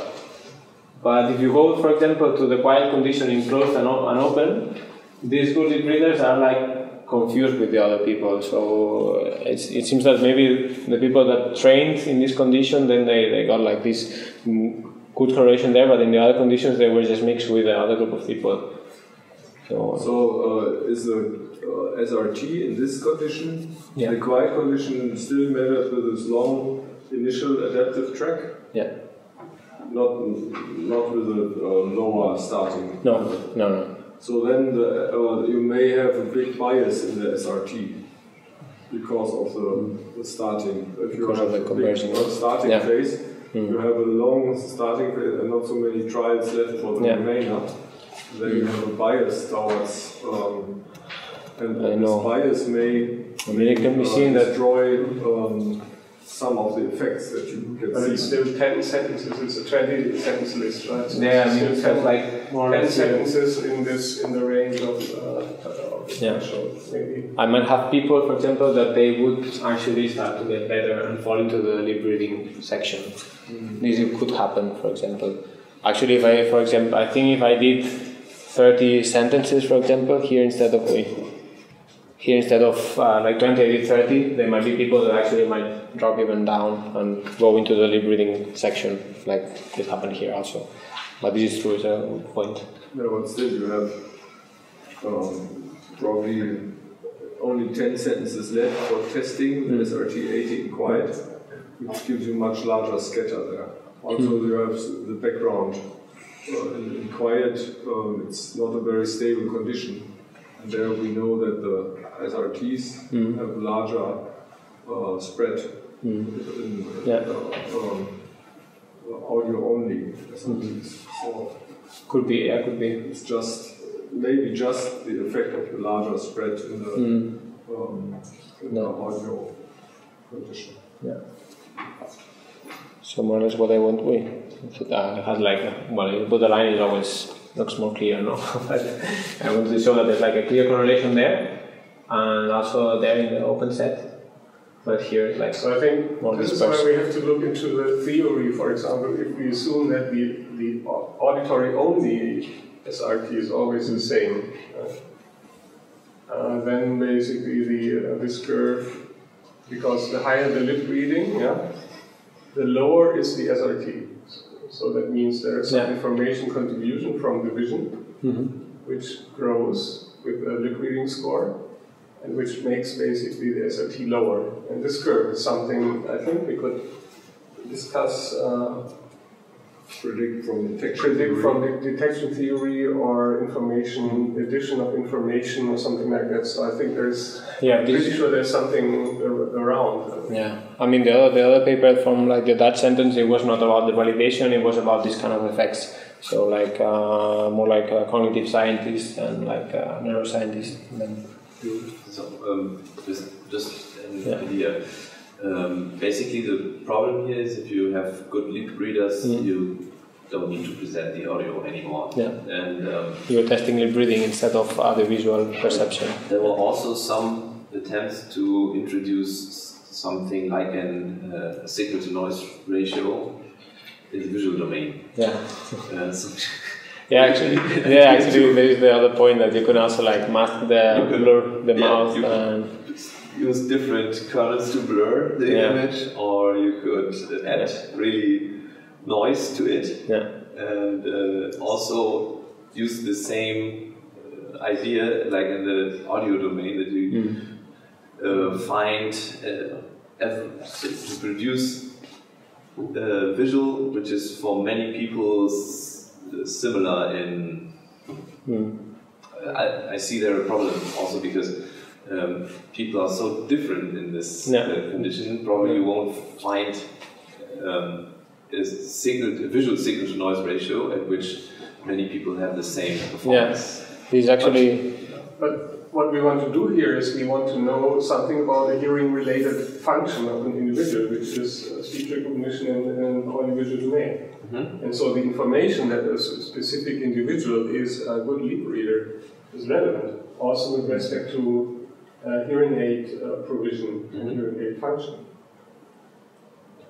But if you go, for example, to the quiet condition in closed and, and open, these good lip readers are like confused with the other people. So it seems that maybe the people that trained in this condition, then they, they got like this mm, good correlation there, but in the other conditions they were just mixed with the other group of people. So, So uh, is the uh, SRT in this condition, Yeah. the quiet condition, still measured with this long initial adaptive track, yeah, not not with a uh, lower starting. no, no, no. So then the, uh, you may have a big bias in the SRT. because of the, the starting. If you because have of the conversion. starting yeah. phase, mm. you have a long starting phase and not so many trials left for the yeah. remainder. Then you have a bias towards, um, and I this bias may, I mean, it can be uh, seen destroy um, some of the effects that you can but see. it's still 10 sentences, it's a 20 sentence list, right? So yeah, I mean, it's 10, like more 10 sentences in this, in the range of, uh, of yeah. maybe. I might have people, for example, that they would actually start to get better and fall into the lip reading section. Mm. This could happen, for example. Actually, if I, for example, I think if I did 30 sentences, for example, here instead of here instead of uh, like 20 30 there might be people that actually might drop even down and go into the lip reading section like it happened here also but this is true as a good point no but still you have um, probably only 10 sentences left for testing mm. SRT 80 in quiet which gives you much larger scatter there also mm. you have the background uh, in, in, quiet um, it's not a very stable condition and there we know that the SRTs mm. have larger uh, spread mm. in yeah. uh, um, audio only SRTs. Mm. So could be, yeah, could be. It's just maybe just the effect of the larger spread in the, mm. um, in no. the audio condition. Yeah. So more or less what I want. We I had like well, but the line is always looks more clear, no? but I want to show that there's like a clear correlation there, and also there in the open set. But here it's like so. I think more this dispersed. is why we have to look into the theory. For example, if we assume that the the auditory only SRT is always the same, uh, then basically the uh, this curve, because the higher the lip reading, yeah, the lower is the SRT. So that means there is some yeah. information contribution from the vision, mm-hmm. which grows with a lip reading score, and which makes basically the SRT lower. And this curve is something I think we could discuss. Uh, predict from detection predict theory. from the detection theory or information addition of information or something like that. So I think there's yeah, pretty sure there's something around. Yeah, I mean the other the other paper from like the Dutch sentence it was not about the validation. It was about this kind of effects. So like uh, more like a cognitive scientist and like a neuroscientist. And then so um, just just an yeah. idea. Um, basically, the problem here is if you have good lip readers, mm. you don't need to present the audio anymore. Yeah. And um, you're testing lip reading instead of other visual perception. There were also some attempts to introduce something like an uh, signal to noise ratio in the visual domain. Yeah. Uh, so yeah, actually, yeah, actually, there is the other point that you can also like mask the blur the yeah, mouth and use different kernels to blur the yeah. image, or you could add yeah. really noise to it, yeah. and uh, also use the same uh, idea like in the audio domain that you mm. uh, find uh, to produce a visual which is for many people similar in. Mm. I, I see there a problem also because um, people are so different in this yeah. uh, condition, probably you won't find um, a, signal, a visual signal to noise ratio at which many people have the same performance. Yeah, these actually. But, but what we want to do here is we want to know something about the hearing related function of an individual, which is uh, speech recognition and, and audiovisual domain. Mm-hmm. And so the information that a specific individual is a good lip reader is relevant, also with respect to uh, hearing aid uh, provision and mm-hmm. hearing aid function.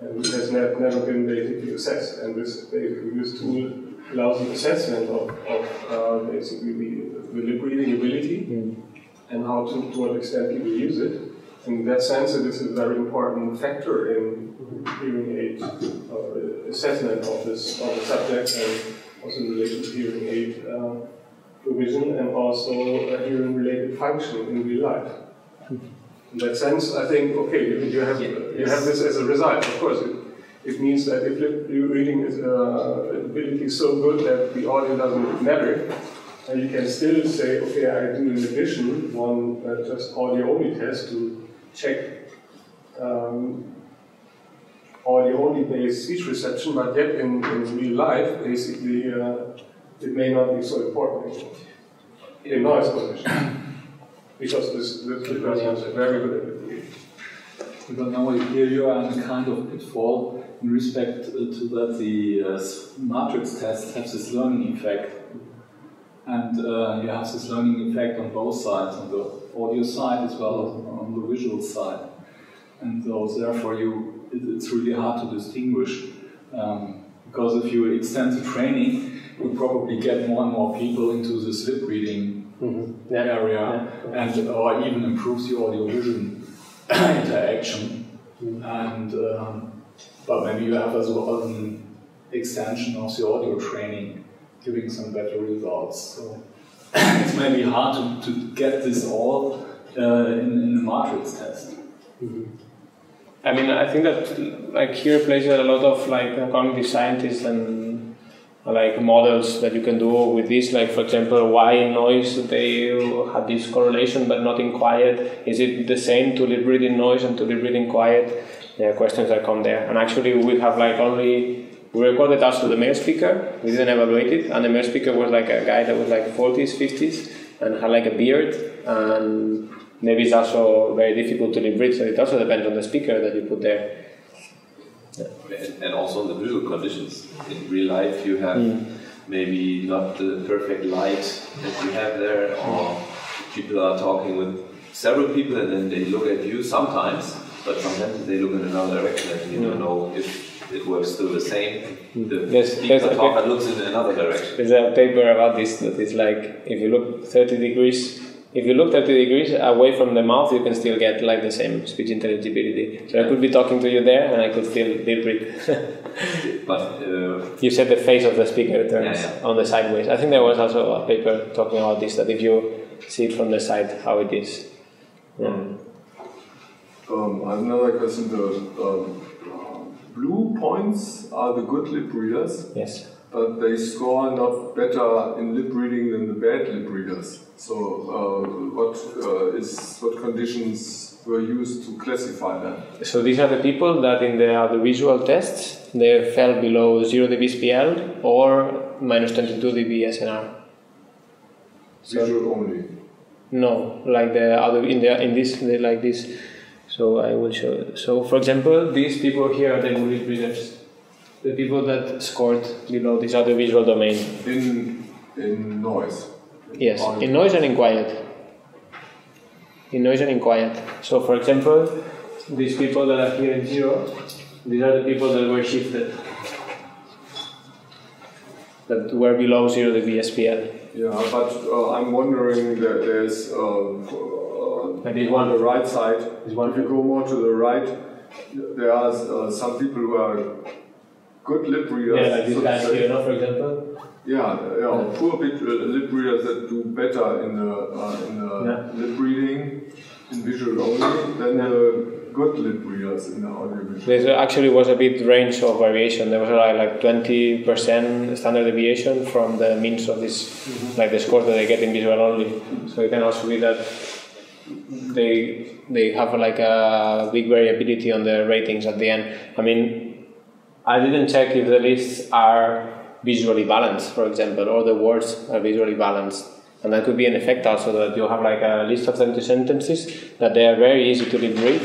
And it has ne- never been basically assessed. And this basically this tool allows an assessment of, of uh, basically the, the lip reading ability mm. and how to, to what extent people use it. In that sense, it is a very important factor in hearing aid uh, assessment of this of the subject and also in relation to hearing aid uh, provision and also hearing related function in real life. In that sense, I think, okay, you have, you have this as a result. Of course, it, it means that if your reading is, uh, ability is so good that the audio doesn't matter, and you can still say, okay, I do an addition one uh, just audio only test to check um, audio-only based speech reception, but yet in, in real life, basically, uh, it may not be so important anymore in noise pollution. Because this, this, this person has a very good ability. But now here you are in a kind of pitfall in respect to that the uh, matrix tests have this learning effect. And uh, you have this learning effect on both sides, on the audio side as well as on the visual side. And so therefore you, it, it's really hard to distinguish. Um, because if you extend the training, you probably get more and more people into this lip reading Mm-hmm. area Yeah. and or even improves the audio vision interaction. Mm-hmm. And um, but maybe you have as well an extension of the audio training giving some better results. So it's maybe hard to, to get this all uh, in, in the matrix test. I mean, I think that like here plays a lot of like cognitive scientists and like models that you can do with this. Like for example, why in noise they have this correlation but not in quiet? Is it the same to lip reading noise and to lip reading quiet? Yeah, questions that come there. And actually, we have like only we recorded us to the male speaker. We didn't evaluate it, and the male speaker was like a guy that was like 40s, 50s, and had like a beard and maybe it's also very difficult to read, so it also depends on the speaker that you put there. And, and also on the visual conditions. In real life, you have maybe not the perfect light that you have there, or people are talking with several people and then they look at you sometimes, but sometimes they look in another direction and you don't know if it works still the same. Hmm. The Yes, speaker yes, okay. talker looks in another direction. There's a paper about this that is like if you look 30 degrees, if you look 30 degrees away from the mouth, you can still get like the same speech intelligibility. So I could be talking to you there and I could still lip read. But uh, you said the face of the speaker turns Yeah, yeah. on the sideways. I think there was also a paper talking about this that if you see it from the side, how it is. Yeah. Um, I have another question. The um, blue points are the good lip readers, Yes. But they score not better in lip reading than the bad lip readers. So, uh, what uh, is what conditions were used to classify them? So these are the people that in the visual tests they fell below 0 dB SPL or minus 22 dB SNR. So- Visual only. No, like the other in the in this like this. So I will show. So for example, these people here are the good readers. The people that scored below this other visual domain. In in noise. Yes, Audio. in noise and in quiet. In noise and in quiet. So for example, these people that are here in zero, these are the people that were shifted. That were below zero the SPL. Yeah, but uh, I'm wondering that there's uh, uh, That is on the right side. Is one If you go more to the right, there are uh, some people who are good lip readers. Yeah, like so these to guys here, no, for example. Yeah, yeah, poor bit, uh, lip readers that do better in the uh, in the Yeah. lip reading in visual only than the good lip readers in the audio visual. There actually was a bit range of variation. There was like like twenty percent standard deviation from the means of this, like the scores that they get in visual only. So it can also be that they they have like a big variability on the ratings at the end. I mean, I didn't check if the lists are visually balanced, for example, or the words are visually balanced. And that could be an effect also that you have like a list of 20 sentences that they are very easy to read,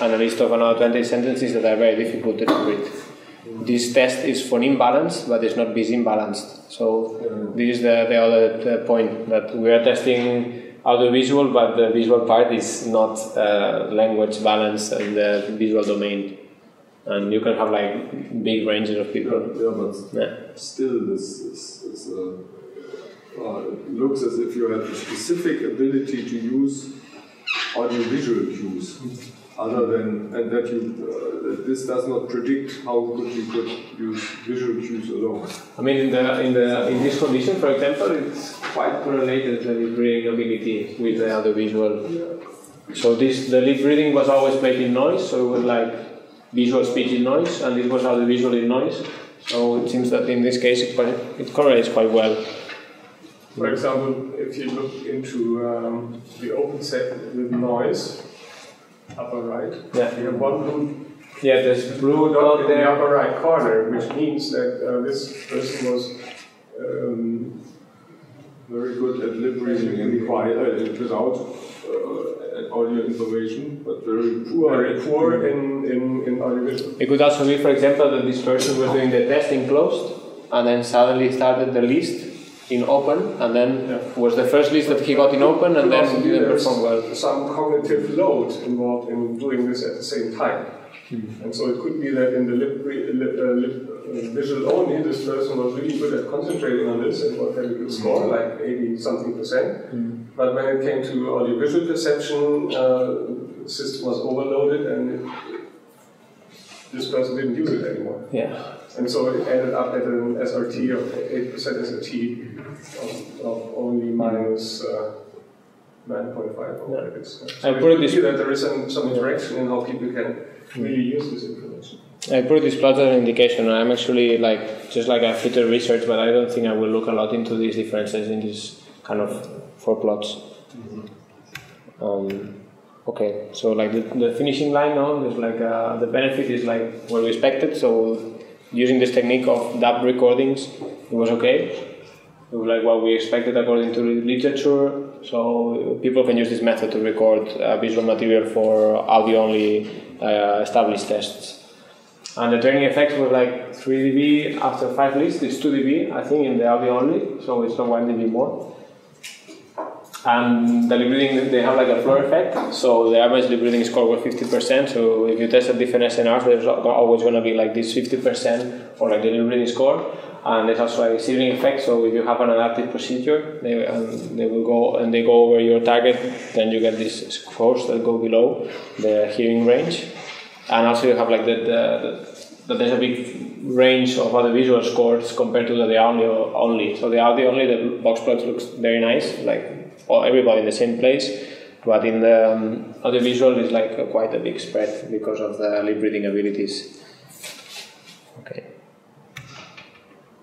and a list of another 20 sentences that are very difficult to read. This test is phoneme balanced, but it's not bis balanced. So this is the, the other point that we are testing audiovisual, but the visual part is not uh, language balanced in the visual domain. And you can have like big ranges of people. Yeah, but Yeah. still, this is, is uh, uh, it looks as if you have a specific ability to use audiovisual cues, other than and that you uh, this does not predict how good you could use visual cues alone. I mean, in the in the in this condition, for example, it's quite correlated the lip reading ability with the audiovisual. Yeah. So this the lip reading was always making noise, so it was like visual speech in noise, and this was audiovisual in noise. So it seems that in this case it, quite, it correlates quite well. For example, if you look into um, the open set with noise, upper right. Yeah. You have one blue Yeah, there's blue dot dot in the upper right corner, which means that uh, this person was um, Very good at lip reading and quiet, uh, without uh, audio information, but very poor. very poor in, in, in audiovisual. It could also be, for example, that this person was doing the test in closed and then suddenly started the list in open and then was the first list that he got in open and then be didn't there's perform well. some cognitive load involved in doing this at the same time. Hmm. And so it could be that in the lip, lip, uh, lip uh, visual only, this person was really good at concentrating on this and got a good score, like 80 something percent. Hmm. But when it came to audiovisual perception, uh, the system was overloaded and it, this person didn't use it anymore. Yeah. And so it ended up at an SRT of 8% SRT of, of only minus uh, 9.5 or whatever it is. So I put it this- that there is some, some interaction in how people can really use this information. I put this plot as an indication. I'm actually like just like a filter research, but I don't think I will look a lot into these differences in this kind of plots. Um, okay, so like the, the finishing line now, there's like uh, the benefit is like what we expected. So using this technique of dub recordings, it was okay. It was like what we expected according to the literature. So people can use this method to record uh, visual material for audio only uh, established tests. And the training effects were like 3 dB after 5 lists, it's 2 dB, I think, in the audio only, so it's not 1 dB more. And the lip reading, they have like a floor effect, so the average lip reading score was 50%. So if you test at different SNRs, there's always going to be like this 50% or like the lip reading score. And there's also like a ceiling effect, so if you have an adaptive procedure, they, and they will go and they go over your target, then you get these scores that go below the hearing range and also you have like the, the, the, there's a big range of other visual scores compared to the, the audio only. So the audio only, the box plot looks very nice, like all, everybody in the same place. But in the um, audiovisual, is like a, quite a big spread because of the lip reading abilities. Okay.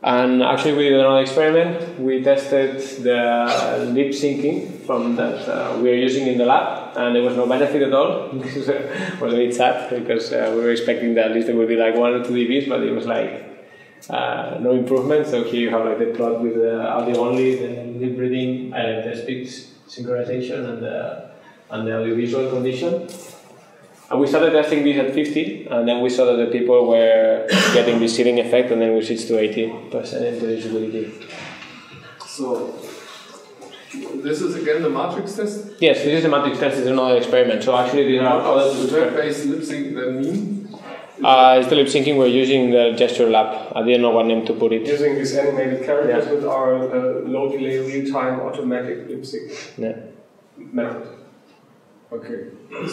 And actually, we did another experiment. We tested the lip syncing from that uh, we are using in the lab, and there was no benefit at all. This was a bit sad because uh, we were expecting that at least there would be like one or two dBs, but it was like uh, no improvement. So here you have like the plot with the audio only, the lip reading, and the speech synchronization, and the and the audiovisual condition. And we started testing this at 50, and then we saw that the people were getting the ceiling effect, and then we switched to 80% intelligibility. So, this is again the matrix test. Yes, this is the matrix test, it's another experiment. So actually, these are What does other. web-based lip sync then mean? Uh, it's the lip syncing, we're using the gesture lab. I didn't know what name to put it. Using these animated characters Yeah. with our uh, low delay real time automatic lip sync Yeah. method. Okay,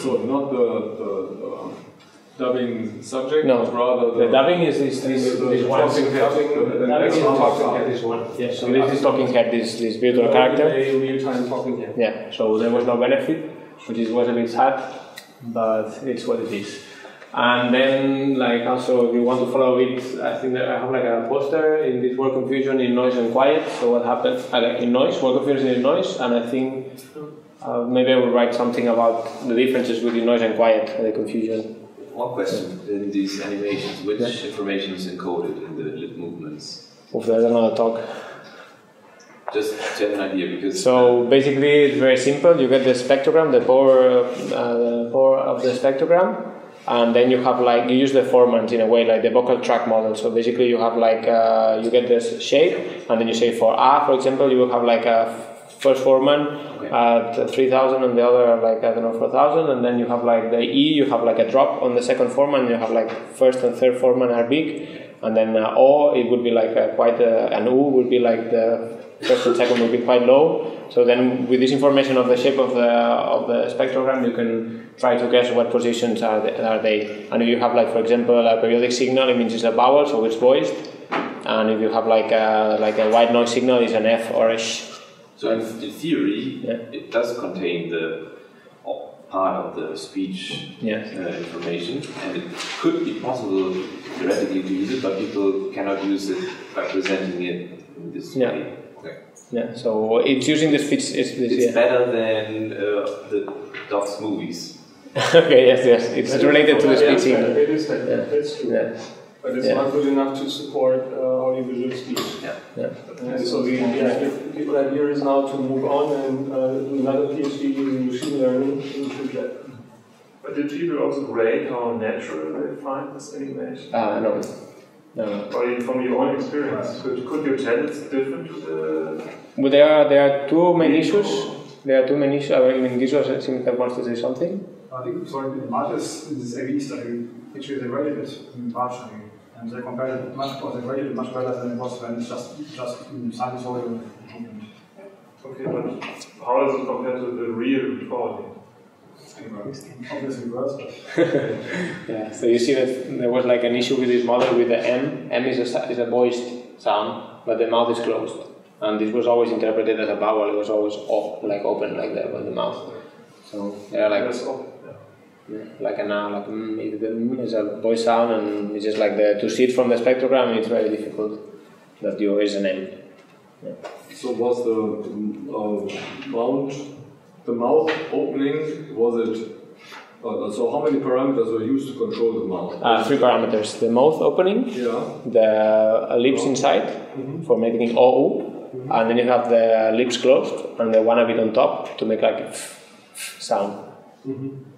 so not the, the, the dubbing subject, No. but rather the, The dubbing is this, this, the this one. talking head. Dubbing, The- is one talking head, this one. Yes, so this is talking head, this, this virtual character. real time talking head. Yeah, so there was no benefit, which is was a bit sad, but it's what it is. And then, like, also, if you want to follow it, I think that I have like a poster in this word confusion in noise and quiet. So what happens uh, like in noise, word confusion in noise, and I think uh, maybe I will write something about the differences between noise and quiet, and the confusion. One question in these animations, which information is encoded in the lip movements? Oof, that's another talk. Just to have an idea, because So basically, it's very simple. You get the spectrogram, the power, uh, the power of the spectrogram, and then you have like you use the formants in a way like the vocal tract model. So basically, you have like uh, you get this shape, and then you say for A, for example, you will have like a first formant Okay. at 3000 and the other like I don't know 4000 and then you have like the E you have like a drop on the second formant you have like first and third formant are big and then uh, O it would be like a quite a, an U would be like the first and second will be quite low so then with this information of the shape of the of the spectrogram you can try to guess what positions are they, are they and if you have like for example a periodic signal it means it's a vowel so it's voiced and if you have like a like a white noise signal it's an F or a sh so in, in theory, Yeah. it does contain the part of the speech Yes. uh, information, and it could be possible theoretically to use it, but people cannot use it by presenting it in this Yeah. way. Okay. Yeah, so it's using the speech. It's, It's yeah. better than uh, the Dots movies. okay, yes, yes. It's related to the speech signal. It is that. Yeah. That's true. Yeah. But it's Yeah. not good enough to support uh, audiovisual speech. Yeah. Yeah. And so the, the, the idea is now to move on and uh, do another PhD using machine learning into that. But did people also rate how natural they find this animation? Ah, no. No, no. Or from your own experience, could, could you tell it's different to the Well, there are there are two main issues. There are two main issues. I mean, Gisos seems that wants to say something. I think so in Maartje's, in this AV study, actually they rated it in March study. And they compared it much, or they rated it much better than it was when it's just, just in sinusoidal movement. Okay, but how does it compare to the real recording? Obviously worse, Yeah. So you see that there was like an issue with this model with the M. M is a is a voiced sound, but the mouth is closed, and this was always interpreted as a vowel. It was always off, like open like that with the mouth. So yeah, like yeah, like an uh, like mm, it, the mm is a voice sound, and it's just like the to see it from the spectrogram. It's very difficult. That you is an M. So was the uh, mouth, the mouth opening, was it, uh, so how many parameters were used to control the mouth? Uh, three parameters: the mouth opening, Yeah, the uh, lips inside for making OU, and then you have the lips closed and the one a bit on top to make like a sound.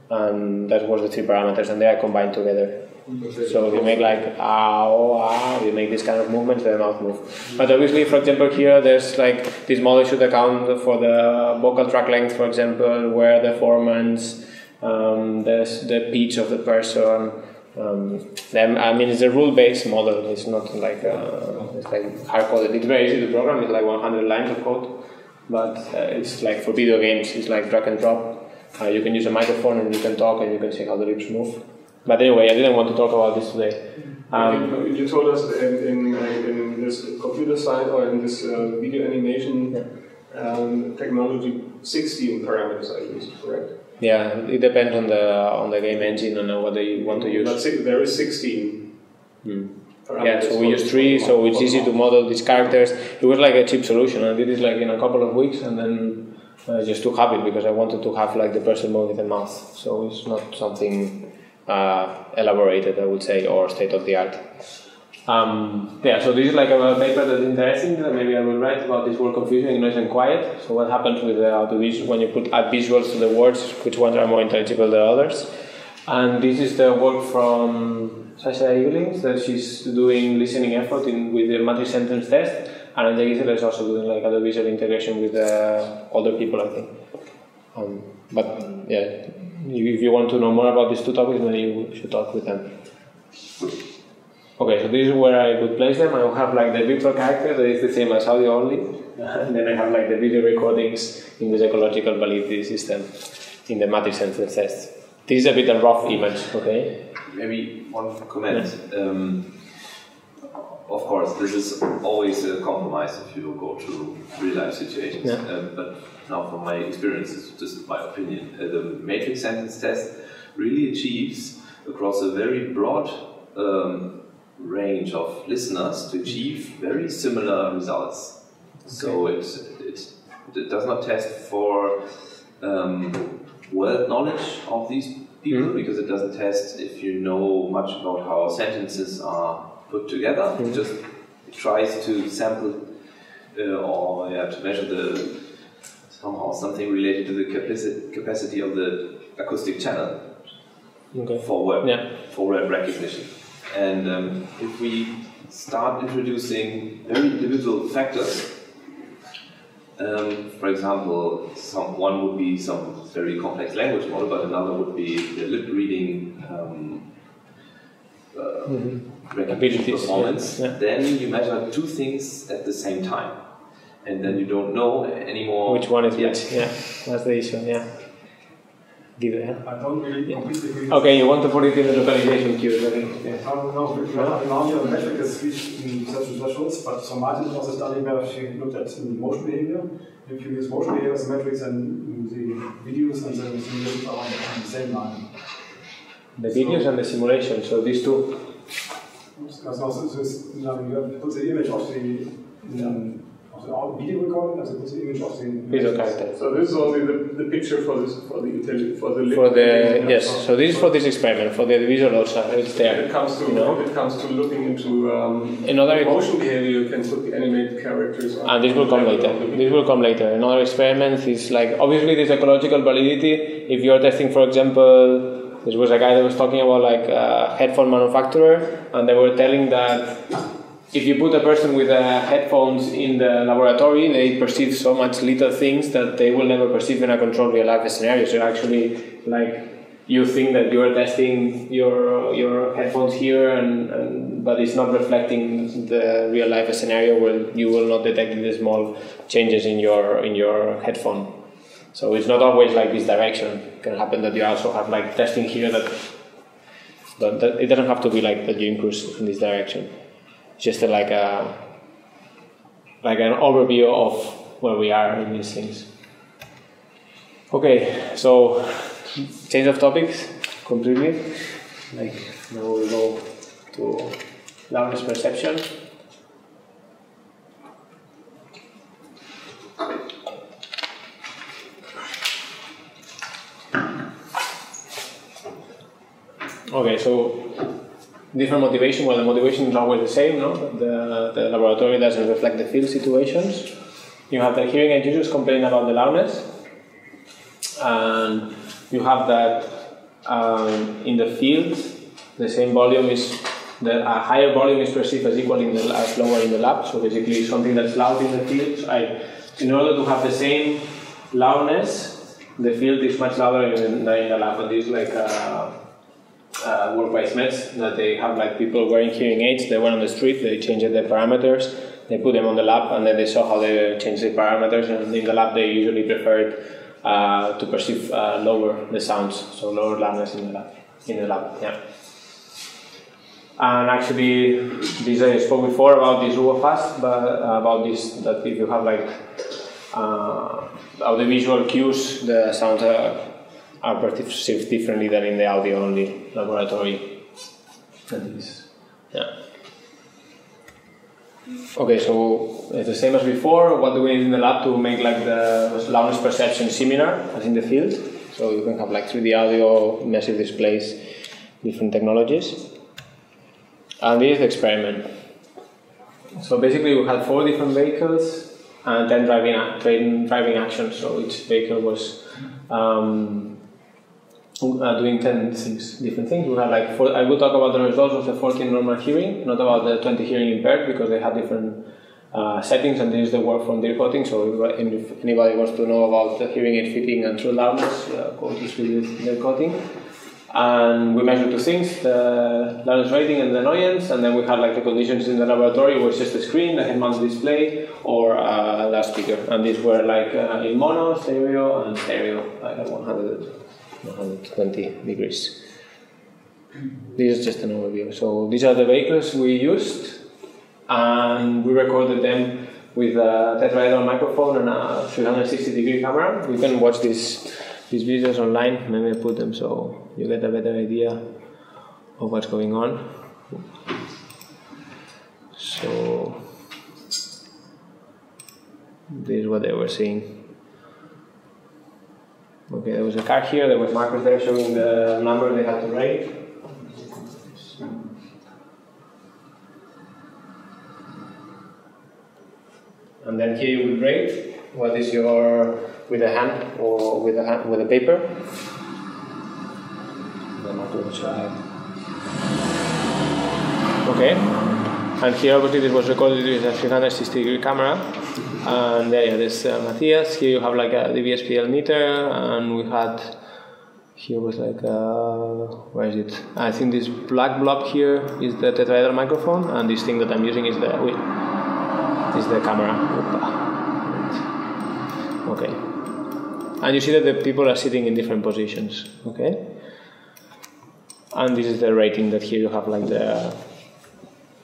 And that was the three parameters, and they are combined together. So we make like ow, ah, we make this kind of movements, the mouth move. But obviously, for example, here there's like this model should account for the vocal tract length, for example, where the formants, um, there's the pitch of the person. Um, then, I mean, it's a rule-based model. It's not like uh, it's like hard coded. It's very easy to program. It's like 100 lines of code, but uh, it's like for video games. It's like drag and drop. Uh, you can use a microphone and you can talk and you can see how the lips move. But anyway, I didn't want to talk about this today. Um, you, you told us in, in, in this computer side or in this uh, video animation um, technology, 16 parameters are used, correct? yeah, it depends on the on the game engine and what they want to use. But si- there is 16 Hmm. parameters. Yeah, so we use three, so it's easy to model these characters. It was like a cheap solution. I did it like in a couple of weeks, and then I just took habit because I wanted to have like the person moving the mouth. So it's not something uh, elaborated, I would say, or state of the art. Um, yeah, so this is like a paper that's interesting that maybe I will write about this word confusion, noise and quiet. So what happens with the audiovisual when you put add visuals to the words, which ones are more intelligible than others. And this is the work from Sasha Evelings that she's doing listening effort in, with the matrix sentence test. And Anja Gieseler is also doing like audiovisual integration with uh, people, I think. Um, but yeah, if you want to know more about these two topics, then you should talk with them. Okay, so this is where I would place them. I will have like the virtual character that is the same as audio only, and then I have like the video recordings in the ecological validity system in the matrix sentence test. This is a bit a rough image, okay? Maybe one comment. Um, of course, this is always a compromise if you go to real life situations. Yeah. Um, but now, from my experiences, this is my opinion. Uh, the matrix sentence test really achieves across a very broad um, range of listeners to achieve very similar results. So it, it, it does not test for um, world knowledge of these people because it doesn't test if you know much about how sentences are put together. It just tries to sample uh, or yeah, to measure the somehow something related to the capacity, capacity of the acoustic channel Okay. for word Yeah. for word recognition. And um, if we start introducing very individual factors, um, for example, some, one would be some very complex language model, but another would be the lip reading um, uh, recognition performance. yeah, yeah. Then you measure two things at the same time, and then you don't know anymore Which one is Yeah. which? Yeah, that's the issue. Yeah. Give it. Yeah. I don't really completely agree. Okay, you want to put it in the localization queue? I think. Yeah. I don't know, we have now here metric is speech in certain thresholds, but so Martin was a study where she looked at motion behavior. If you use motion behavior as a metrics and the videos and the simulations are on the, same line. The videos and the simulation. So these two. Because also, so it's, you know, you have put the image of the, um, of the video recording, also this image of the Video character. So this is only the, the picture for this for the utility for the For the liquid- yes, so this is for this experiment for the visual also. It's When there. it comes to You know? when it comes to looking into um, Another motion behavior, you can put the animated characters. on and this will come later. This will come later. Another experiment is like obviously there's ecological validity. If you're testing, for example, there was a guy that was talking about like a headphone manufacturer, and they were telling that if you put a person with uh, headphones in the laboratory, they perceive so much little things that they will never perceive in a controlled real life scenario. So actually, like you think that you are testing your your headphones here, and, and but it's not reflecting the real life scenario where you will not detect the small changes in your in your headphone. So it's not always like this direction. It can happen that you also have like testing here that, that, that it doesn't have to be like that you increase in this direction. Just a, like a like an overview of where we are in these things. Okay, so change of topics completely. Like now we'll go to loudness perception. Okay, so different motivation. Well, the motivation is always the same, no? The, the laboratory doesn't reflect the field situations. You have the hearing aid users complain about the loudness, and you have that um, in the field, the same volume is the a higher volume is perceived as equal in the as lower in the lab. So basically, something that's loud in the field. So I, in order to have the same loudness, the field is much louder in, than in the lab. And this is like. Uh, uh, work by Smeds that they have like people wearing hearing aids. They went on the street, they changed the parameters, they put them on the lab, and then they saw how they changed the parameters. And in the lab, they usually preferred uh, to perceive uh, lower the sounds, so lower loudness in the lab. In the lab, yeah. And actually, this I spoke before about this rule of Fastl, but uh, about this that if you have like uh, audiovisual cues, the sounds are are perceived differently than in the audio only laboratory. And this, yeah. Okay, so it's the same as before. What do we need in the lab to make like the loudness perception similar as in the field? So you can have like 3D audio, massive displays, different technologies. And this is the experiment. So basically, we had four different vehicles and ten driving driving actions. So each vehicle was um, uh, doing 10 things, different things. We had like, four, I will talk about the results of the 14 normal hearing, not about the 20 hearing impaired, because they had different uh, settings, and this is the work from Dirk Oetting. So if, if anybody wants to know about the hearing aid fitting and true loudness, uh, go to Dirk Oetting. And we measured two things, the loudness rating and the annoyance, and then we had like the conditions in the laboratory where it's just a screen, the head-mounted display, or a loudspeaker. And these were like uh, in mono, stereo, and stereo, like at 100. 120 degrees. This is just an overview. So these are the vehicles we used, and we recorded them with a tetrahedral microphone and a 360 degree camera. You can watch these these videos online. Maybe I put them so you get a better idea of what's going on. So this is what they were seeing. Okay, there was a car here, there was markers there showing the number they had to rate. And then here you would rate what is your with a hand or with a hand with a paper. Then I will try. Okay. And here obviously this was recorded with a 360 degree camera. And there, yeah, there's uh, Matthias. Here you have like a DBSPL meter, and we had here was like a, where is it? I think this black blob here is the tetrahedral microphone, and this thing that I'm using is the wait, is the camera. Okay, and you see that the people are sitting in different positions. Okay, and this is the rating that here you have like the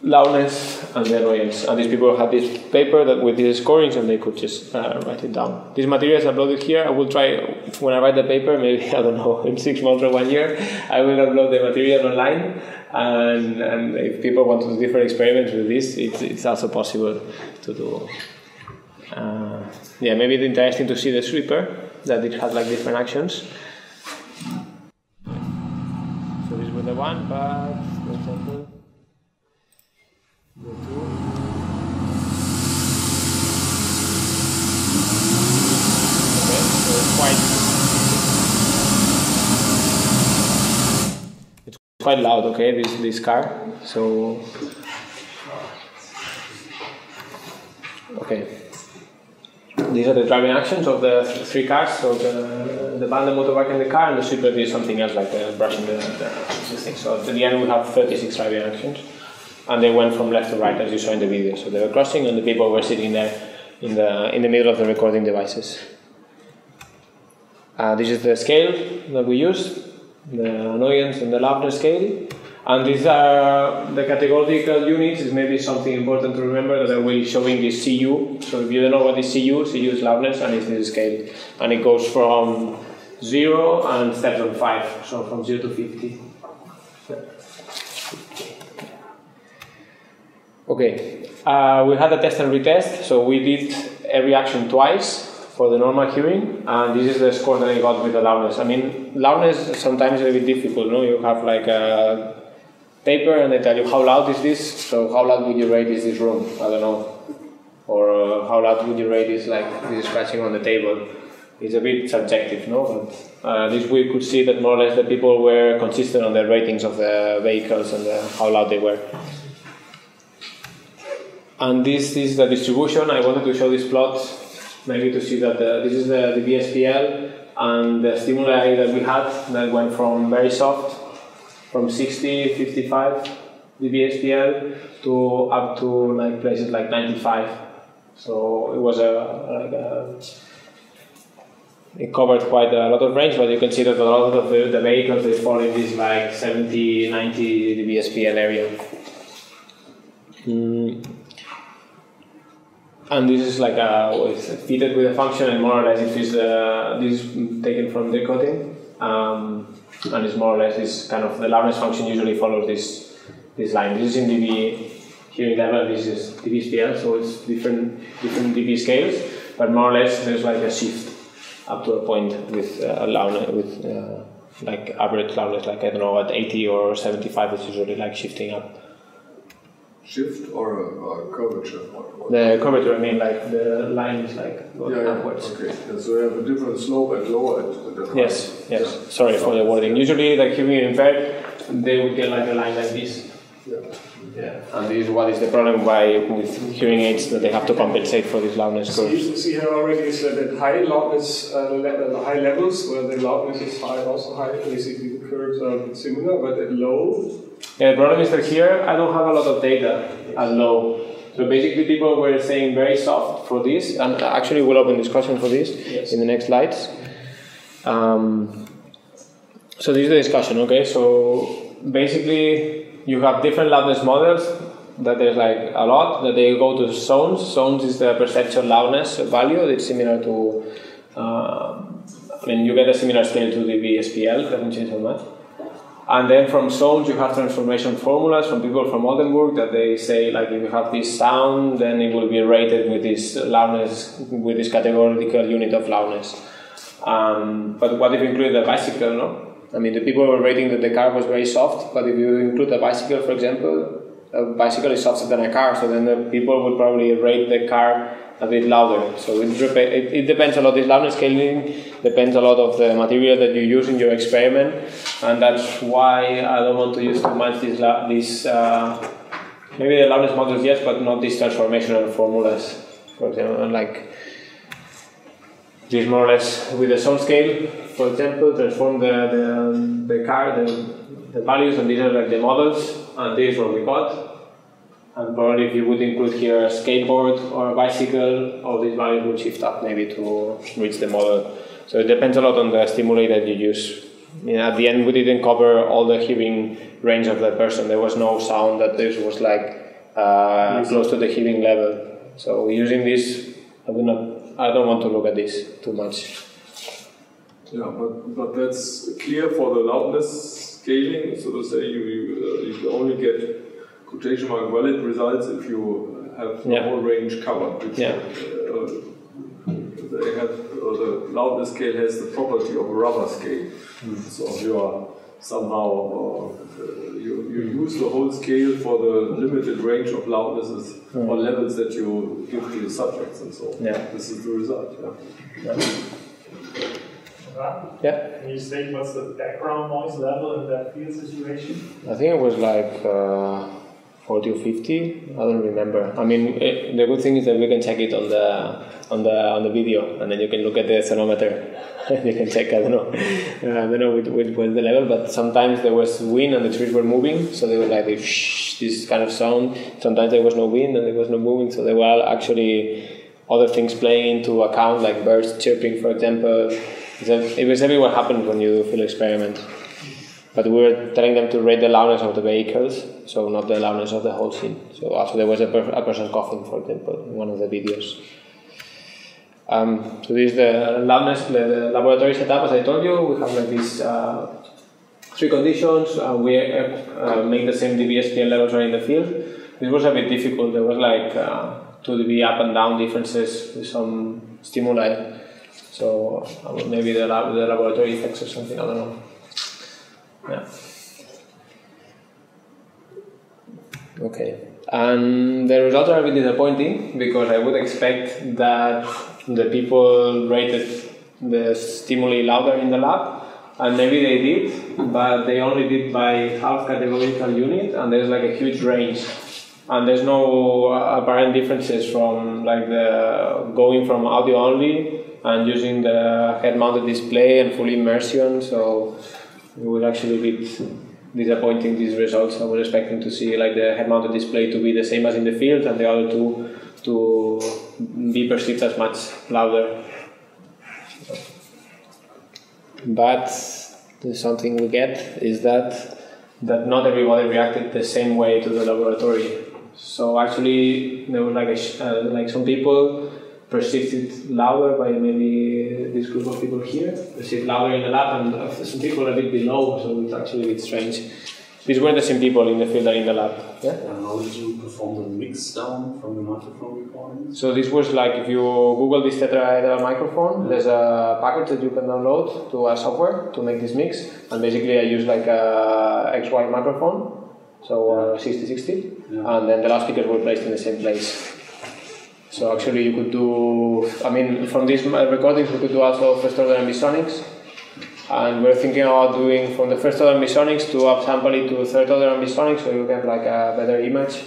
loudness and the annoyance. And these people have this paper that with these scorings and they could just uh, write it down. These materials uploaded here. I will try when I write the paper, maybe I don't know, in six months or one year, I will upload the material online. And, and if people want to do different experiments with this, it's, it's also possible to do uh, yeah, maybe it's interesting to see the sweeper that it has like different actions. So this was the one, but for example, the two. Okay, so it's quite it's quite loud. Okay, this this car. So okay. These are the driving actions of the three cars. So the the band, the motorbike, and the car, and the super is something else like uh, brushing the, the, the thing. So at the end we have 36 driving actions, and they went from left to right as you saw in the video. So they were crossing, and the people were sitting there in the in the middle of the recording devices. Uh, this is the scale that we use, the annoyance and the loudness scale. And these are the categorical units, is maybe something important to remember that I will showing this CU. So if you don't know what is CU, CU is loudness and it's this scale. And it goes from 0 and on 5, so from 0 to 50. Okay, uh, we had a test and retest, so we did every action twice for the normal hearing, and this is the score that I got with the loudness. I mean, loudness sometimes is a bit difficult, no? You have like a paper and they tell you how loud is this, so how loud would you rate is this room? I don't know. Or uh, how loud would you rate is like this scratching on the table? It's a bit subjective, no? But uh, this we could see that more or less the people were consistent on the ratings of the vehicles and the, how loud they were. And this, this is the distribution. I wanted to show this plot maybe to see that the, this is the, the dBSPL and the stimuli that we had that went from very soft, from 60, 55 dBSPL to up to like places like 95. So it was a like a, it covered quite a lot of range, but you can see that a lot of the, the vehicles they fall in this like 70, 90 dBSPL area. Mm. And this is like a it's fitted with a function, and more or less it is uh, this is taken from decoding, um, and it's more or less this kind of the loudness function usually follows this this line. This is in dB hearing level. This is dBSPL, so it's different different dB scales, but more or less there's like a shift up to a point with uh, loudness with uh, like average loudness, like I don't know at 80 or 75, it's usually like shifting up. Shift or a, or a curvature? What, what? The curvature, I mean, like the line is like going yeah, yeah, upwards. Okay, yeah, so you have a different slope at lower and at high. Yes, yes. Sorry for the wording. Usually, like hearing impaired, they would get like a line like this. Yeah. Yeah. And this is what is the problem why with hearing aids that they have to compensate for this loudness So you can see here already is that at high loudness, uh, le- uh, high levels where the loudness is high, also high, basically the curves are similar, but at low, Yeah, the problem is that here I don't have a lot of data at low. So basically, people were saying very soft for this, and actually we'll open discussion for this Yes. in the next slides. Um, so this is the discussion, okay? So basically, you have different loudness models that there's like a lot that they go to sones. Sones is the perceptual loudness value. It's similar to, uh, I mean, you get a similar scale to the dBSPL. Doesn't change so much. And then from sones, you have transformation formulas from people from Oldenburg that they say like if you have this sound, then it will be rated with this loudness, with this categorical unit of loudness. Um, but what if you include the bicycle? No, I mean the people were rating that the car was very soft, but if you include a bicycle, for example, a bicycle is softer than a car, so then the people would probably rate the car a bit louder. So it, it, it depends a lot. This loudness scaling depends a lot of the material that you use in your experiment, and that's why I don't want to use too much this this. Uh, maybe the loudness models, yes, but not these transformational formulas. For example, like this more or less with the sound scale, for example, transform the, the, the car, the, the values, and these are like the models, and this is what we got. And probably if you would include here a skateboard or a bicycle, all these values would shift up maybe to reach the model. So it depends a lot on the stimuli that you use. I mean, at the end, we didn't cover all the hearing range of the person. There was no sound that this was like uh, close to the hearing level. So using this, I would not. I don't want to look at this too much. Yeah, but, but that's clear for the loudness scaling, so to say, you, you, uh, you only get quotation mark valid results if you have the Yeah. whole range covered, which Yeah. uh, they have uh, the loudness scale has the property of a rubber scale. So you are somehow uh, you, you use the whole scale for the limited range of loudnesses or levels that you give to the subjects and so on. Yeah. This is the result. Yeah. Yeah. Can you say what's the background noise level in that field situation? I think it was like uh, 40 or 50. I don't remember. I mean, it, the good thing is that we can check it on the on the on the video, and then you can look at the thermometer. you can check. I don't know. Uh, I don't know which was the level, but sometimes there was wind and the trees were moving, so they were like this, this kind of sound. Sometimes there was no wind and there was no moving, so there were actually other things playing into account, like birds chirping, for example. It was everywhere happened when you do field experiment. But we were telling them to rate the loudness of the vehicles, so not the loudness of the whole scene. So also there was a, per- a person coughing, for example, in one of the videos. Um, so this is the loudness, the, the laboratory setup. As I told you, we have like these uh, three conditions. Uh, we uh, uh, make the same dBSPL levels right in the field. This was a bit difficult. There was like uh, 2 dB up and down differences with some stimuli. So uh, maybe the, lab, the laboratory effects or something. I don't know. Yeah. Okay. And the results are a bit disappointing because I would expect that the people rated the stimuli louder in the lab, and maybe they did, but they only did by half categorical unit, and there's like a huge range. And there's no apparent differences from like the going from audio only and using the head-mounted display and full immersion. So it was actually a bit disappointing these results. I was expecting to see like the head-mounted display to be the same as in the field and the other two to be perceived as much louder. But something we get is that that not everybody reacted the same way to the laboratory. So actually, there was like a uh, like some people perceived it louder by maybe this group of people here, perceived louder in the lab, and uh, some people a bit below, so it's actually a bit strange. These were the same people in the field and in the lab. Yeah. And how did you perform the mix down from the microphone recordings? So this was like if you Google this tetrahedral microphone, there's a package that you can download to a software to make this mix, and basically I use like a XY microphone, so uh, 6060, and then the loudspeakers were placed in the same place. So actually you could do, I mean, from these uh, recordings we could do also first order ambisonics, and we're thinking about doing from the first order ambisonics to upsample it to third order ambisonics, so you get like a better image.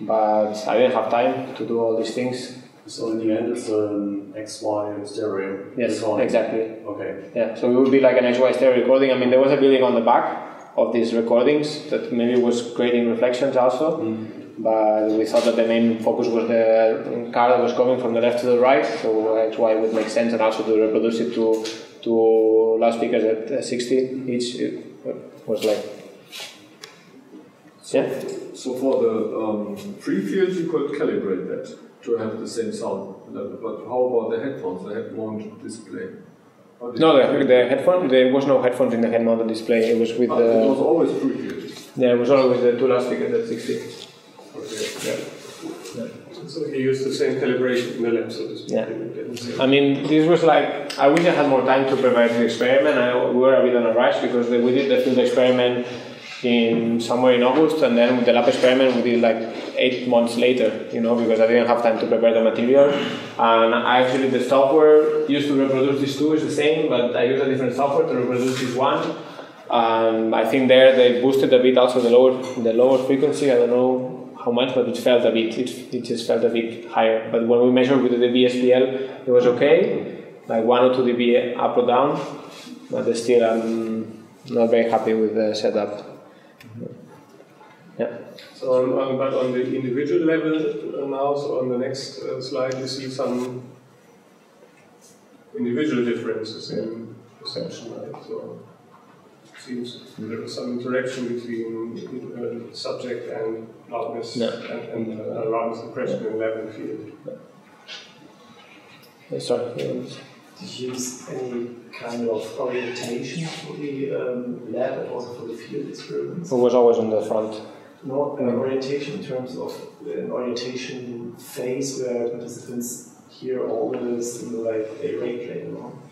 But I didn't have time to do all these things. So in the end, it's an XY stereo. Yes, recording. exactly. Okay. Yeah, so it would be like an XY stereo recording. I mean, there was a building on the back of these recordings that maybe was creating reflections also, mm. But we thought that the main focus was the car that was coming from the left to the right, so that's why it would make sense, and also to reproduce it to to loudspeakers at uh, 60 each. It was like, yeah. So for the um, free field, you could calibrate that to have the same sound level. But how about the headphones, the head-mount display? No, the, the headphone. There was no headphones in the head-mounted display. It was with Ah, it was always free field. Yeah, it was always the two loudspeakers at 60. Okay. So he used the same calibration in the lab, so to speak. Yeah. I mean, this was like, I wish I had more time to prepare the experiment. I, we were a bit on a rush because we did the field experiment in somewhere in August, and then with the lab experiment we did like eight months later, you know, because I didn't have time to prepare the material. And I actually, the software used to reproduce these two is the same, but I used a different software to reproduce this one. And I think there they boosted a bit also the lower the lower frequency. I don't know how much, but it felt a bit. It, it just felt a bit higher. But when we measured with the dBSPL, it was okay, like one or two dB up or down. But still, I'm not very happy with the setup. Yeah. So on, on, but on the individual level uh, now, so on the next uh, slide, you see some individual differences in perception, right? So seems there was some interaction between uh, subject and loudness Yeah. and, and uh, loudness impression in lab and field. Uh, Sorry. Did you use any kind of orientation for the um, lab and also for the field experiments? It was always on the front. No, uh, orientation in terms of an orientation phase where participants hear all the stimuli they rate later on.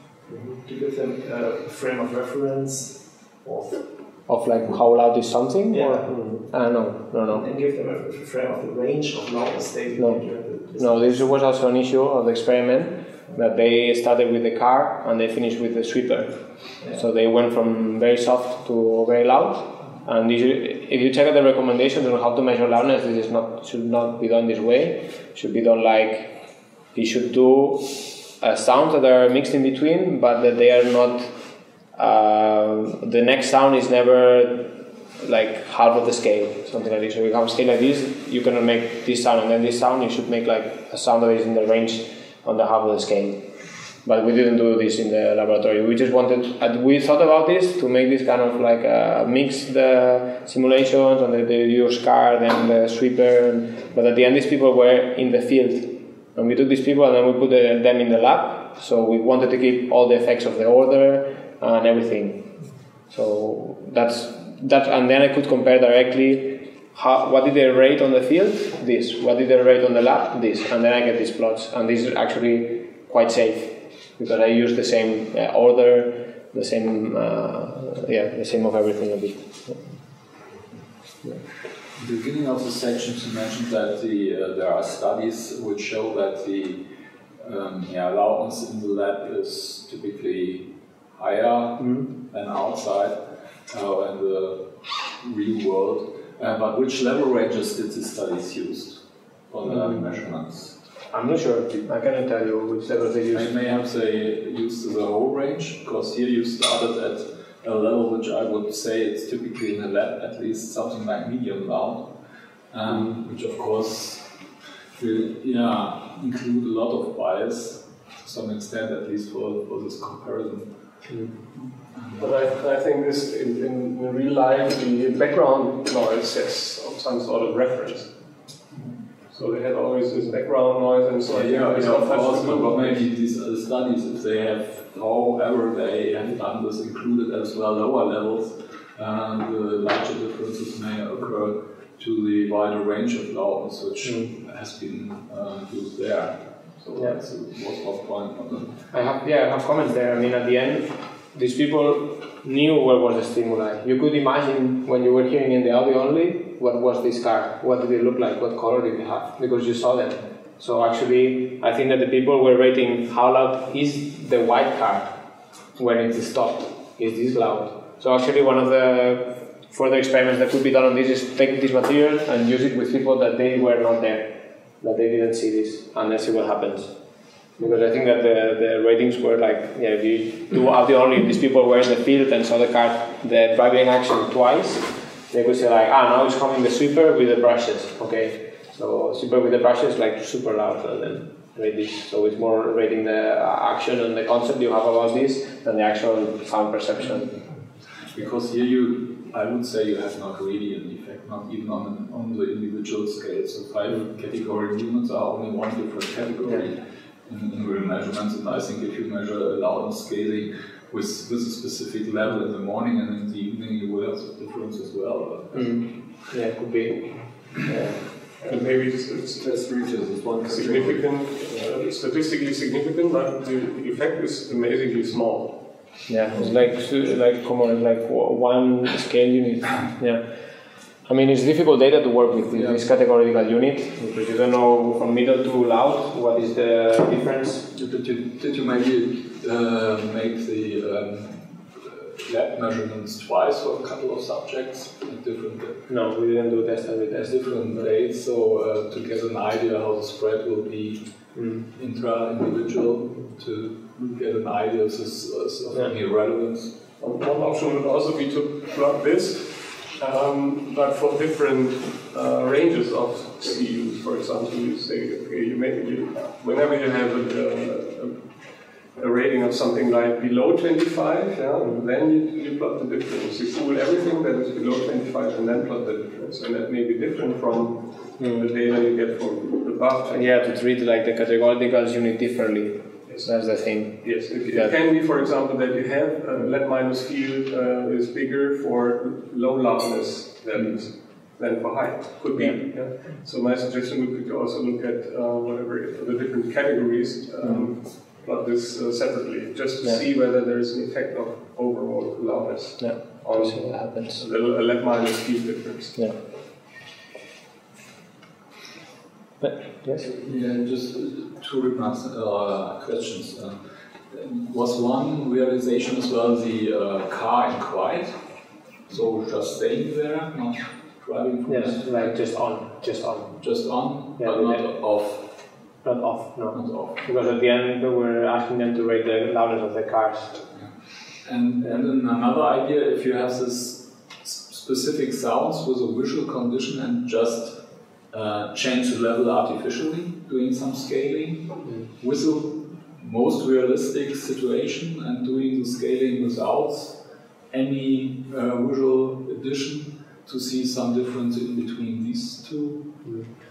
To give them a frame of reference of like how loud is something? Yeah. Or, uh, no, no, no. and give them a frame of the range of loudness they No. get during the No, this was also an issue of the experiment that they started with the car and they finished with the sweeper. So they went from very soft to very loud. And this, if you check out the recommendations on how to measure loudness, this is not should not be done this way. It should be done like you should do uh, sounds that are mixed in between, but that they are not. Uh, the next sound is never like half of the scale, something like this. So you have a scale like this, you cannot make this sound and then this sound. You should make like a sound that is in the range on the half of the scale. But we didn't do this in the laboratory. We just wanted, uh, we thought about this to make this kind of like uh, mix the simulations and the, the use card and the sweeper. But at the end, these people were in the field. And we took these people and then we put them in the lab. So we wanted to keep all the effects of the order and everything. So that's that, and then I could compare directly how, what did they rate on the field? This. What did they rate on the lab? This. And then I get these plots. And this is actually quite safe because I use the same uh, order, the same, uh, yeah, the same of everything a bit. At the beginning of the section, you mentioned that the, uh, there are studies which show that the um, yeah, loudness in the lab is typically higher than outside uh, in the real world. Uh, but which level ranges did the studies use for the measurements? I'm not sure. I cannot tell you which level they use. I may have they used the whole range because here you started at a level which I would say it's typically in the lab at least something like medium loud, um, which of course will yeah include a lot of bias to some extent at least for, for this comparison. But I, I think this in, in, real life, the background noise sets some sort of reference. So they had always this background noise, and so yeah, it's yeah, not of course, to but maybe these other studies, if they have, however they have done this, included as well lower levels, and the larger differences may occur to the wider range of loudness which has been uh, used there. So Yeah. that's point on. I have yeah, I have comments there. I mean, at the end, these people knew what was the stimuli. You could imagine when you were hearing in the audio only, what was this car? What did it look like? What color did it have? Because you saw them. So actually, I think that the people were rating how loud is the white car when it is stopped. Is this loud? So actually, one of the further experiments that could be done on this is take this material and use it with people that they were not there, that they didn't see this, and then see what happens because I think that the, the ratings were like, yeah, if you do audio only, these people were in the field and saw the car, the driving action twice, they could say like, ah, now it's coming the sweeper with the brushes, okay? So sweeper with the brushes like super loud and then rate this. So it's more rating the action and the concept you have about this than the actual sound perception. Because here you, I would say you have not really an not even on, on the individual scale. So five category movements are only one different category in, in real measurements. And I think if you measure a loudness scaling with, with a specific level in the morning and in the evening, you will have a difference as well. Yeah, it could be. Yeah. And maybe it's, it's Test reaches is one significant, uh, statistically significant, but the the effect is amazingly small. Yeah, it's like su- like common like one scale unit. Yeah, I mean it's difficult data to work with with this categorical unit because you don't know from middle to loud what is the difference. Did you, did you maybe uh, make the um, lab measurements twice for a couple of subjects at different No, we didn't do test every at test. different dates, so uh, to get an idea how the spread will be intra-individual, to get an idea of this of Yeah. any relevance. One one option would also be to plot this, um, but for different uh, ranges of CUs. For example, you say, okay, you make you, whenever you have a, a, a rating of something like below 25, yeah, then you, you plot the difference. You fool everything that is below 25 and then plot the difference. And that may be different from the data you get from above 25. Yeah, to treat like the categorical unit differently. That's the thing. Yes, it, it can be, for example, that you have a lead minus field uh, is bigger for low loudness values. than for high. Could be. Yeah. So my suggestion would be to also look at uh, whatever the different categories. Um, plot this uh, separately, just to Yeah. see whether there is an effect of overall loudness Yeah. on what happens. a little a left minus speed difference. Yeah. But, yes? Yeah, just two remarks, uh, questions. Uh, was one realization as well the uh, car in quiet? So just staying there, not driving Yes, like just on, just on. Just on, Yeah, but not off. Not off, no. Not off. Because at the end we were asking them to rate the loudness of the cars. And, and then another idea, if you have this specific sounds with a visual condition and just uh, change the level artificially, doing some scaling with the most realistic situation and doing the scaling without any uh, visual addition to see some difference in between these two.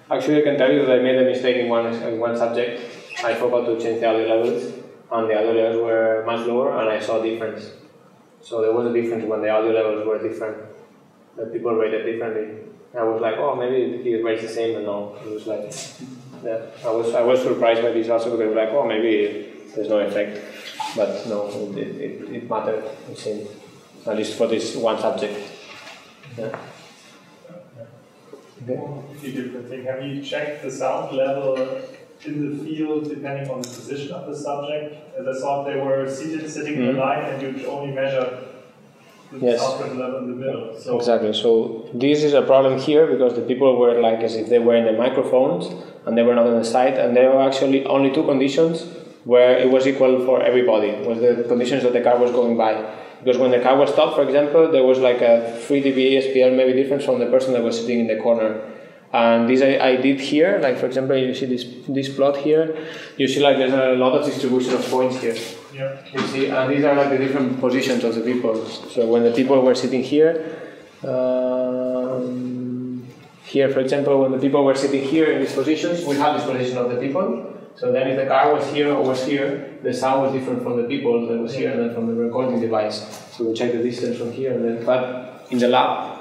Actually, I can tell you that I made a mistake in one, in one subject. I forgot to change the audio levels, and the audio levels were much lower, and I saw a difference. So there was a difference when the audio levels were different. The people rated differently. I was like, oh, maybe he rates the same, and no, it was like, yeah. I was I was surprised by this also because like, oh, maybe there's no effect, but no, it it, it mattered. It seemed, at least for this one subject. Yeah. Okay. A few different things. Have you checked the sound level in the field depending on the position of the subject? As I thought they were seated, sitting in a Mhm. line, and you only measure Yes. sound level in the middle. So Exactly. So this is a problem here because the people were like as if they were in the microphones and they were not on the side, and there were actually only two conditions where it was equal for everybody. Was the conditions that the car was going by. Because when the car was stopped, for example, there was like a 3 dB SPL maybe difference from the person that was sitting in the corner. And this I, I did here, like for example, you see this this plot here. You see like there's a lot of distribution of points here. Yeah. You see, and these are like the different positions of the people. So when the people were sitting here, um, here, for example, when the people were sitting here in these positions, we have this position of the people. So then, if the car was here or was here, the sound was different from the people that was here and then from the recording device. So we check the distance from here and then. But in the lab,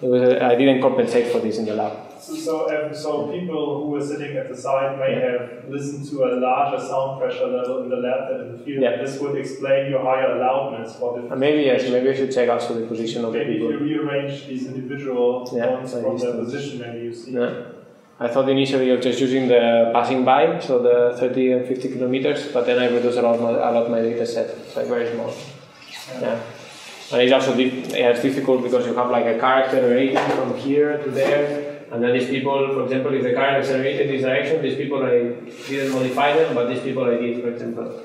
was a, I didn't compensate for this in the lab. So, so, um, so people who were sitting at the side may have listened to a larger sound pressure level in the lab than in the field. Yeah. This would explain your higher loudness for different. maybe yes, maybe I should check also the position of the Maybe if people. you rearrange these individual Yeah, points like from their position, maybe you see. Yeah. I thought initially of just using the passing by, so the 30 and 50 kilometers, but then I reduced a lot my, a lot my data set. It's like very small. Yeah. And it's also dif- yeah, it's difficult because you have like a character accelerating from here to there, and then these people, for example, if the car accelerated in this direction, these people I didn't modify them, but these people I did, for example.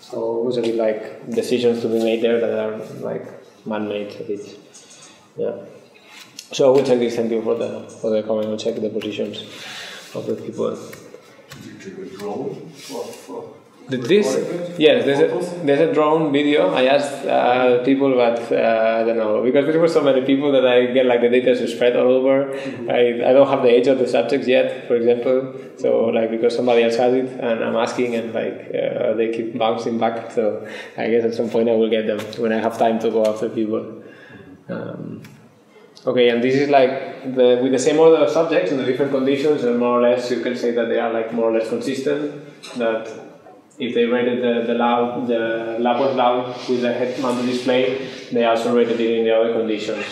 So it was a bit like decisions to be made there that are like man-made a bit. Yeah. So we'll check this. Thank you for the for the comment. I'll check the positions of the people. Did this? Yes, there's a, there's a drone video. I asked uh, people, but uh, I don't know because there were so many people that I get like the data to spread all over. I, I don't have the age of the subjects yet, for example. So like because somebody else has it, and I'm asking, and like uh, they keep bouncing back. So I guess at some point I will get them when I have time to go after people. Um, Okay, and this is like the, with the same order of subjects and the different conditions, and more or less you can say that they are like more or less consistent. That if they rated the, the loud, the lab was loud with the head-mounted display, they also rated it in the other conditions.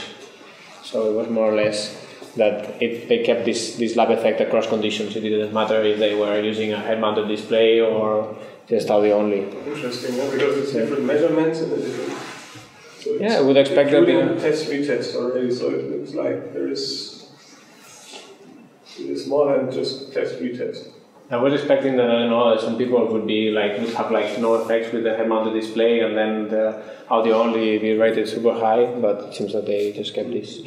So it was more or less that if they kept this, this lab effect across conditions, it didn't matter if they were using a head-mounted display or just audio only. Interesting, yeah, because it's different measurements and different. So Yeah, I would expect that the- test retest already, so it looks like there is it is more than just test retest. I was expecting that I know some people would be like would have like no effects with the head-mounted display and then the audio only be rated super high, but it seems that they just kept this.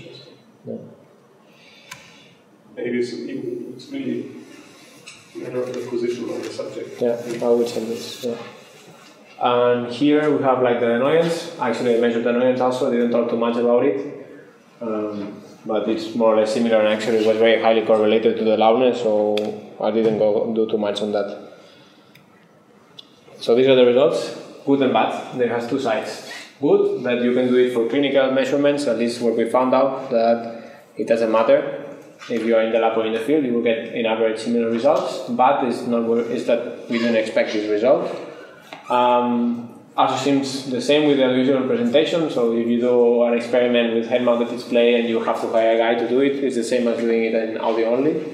Yeah. Maybe it's, it's really a matter of the position on the subject. Yeah, I would say this. Yeah. And here we have like the annoyance. Actually, I measured the annoyance also. I didn't talk too much about it, um, but it's more or less similar. And actually, it was very highly correlated to the loudness, so I didn't go do too much on that. So these are the results. Good and bad. There has two sides. Good that you can do it for clinical measurements. At least what we found out that it doesn't matter if you are in the lab or in the field, you will get in average similar results. But it's not is that we didn't expect this result. Um, also seems the same with the visual presentation. So if you do an experiment with head-mounted display and you have to hire a guy to do it, it's the same as doing it in audio only.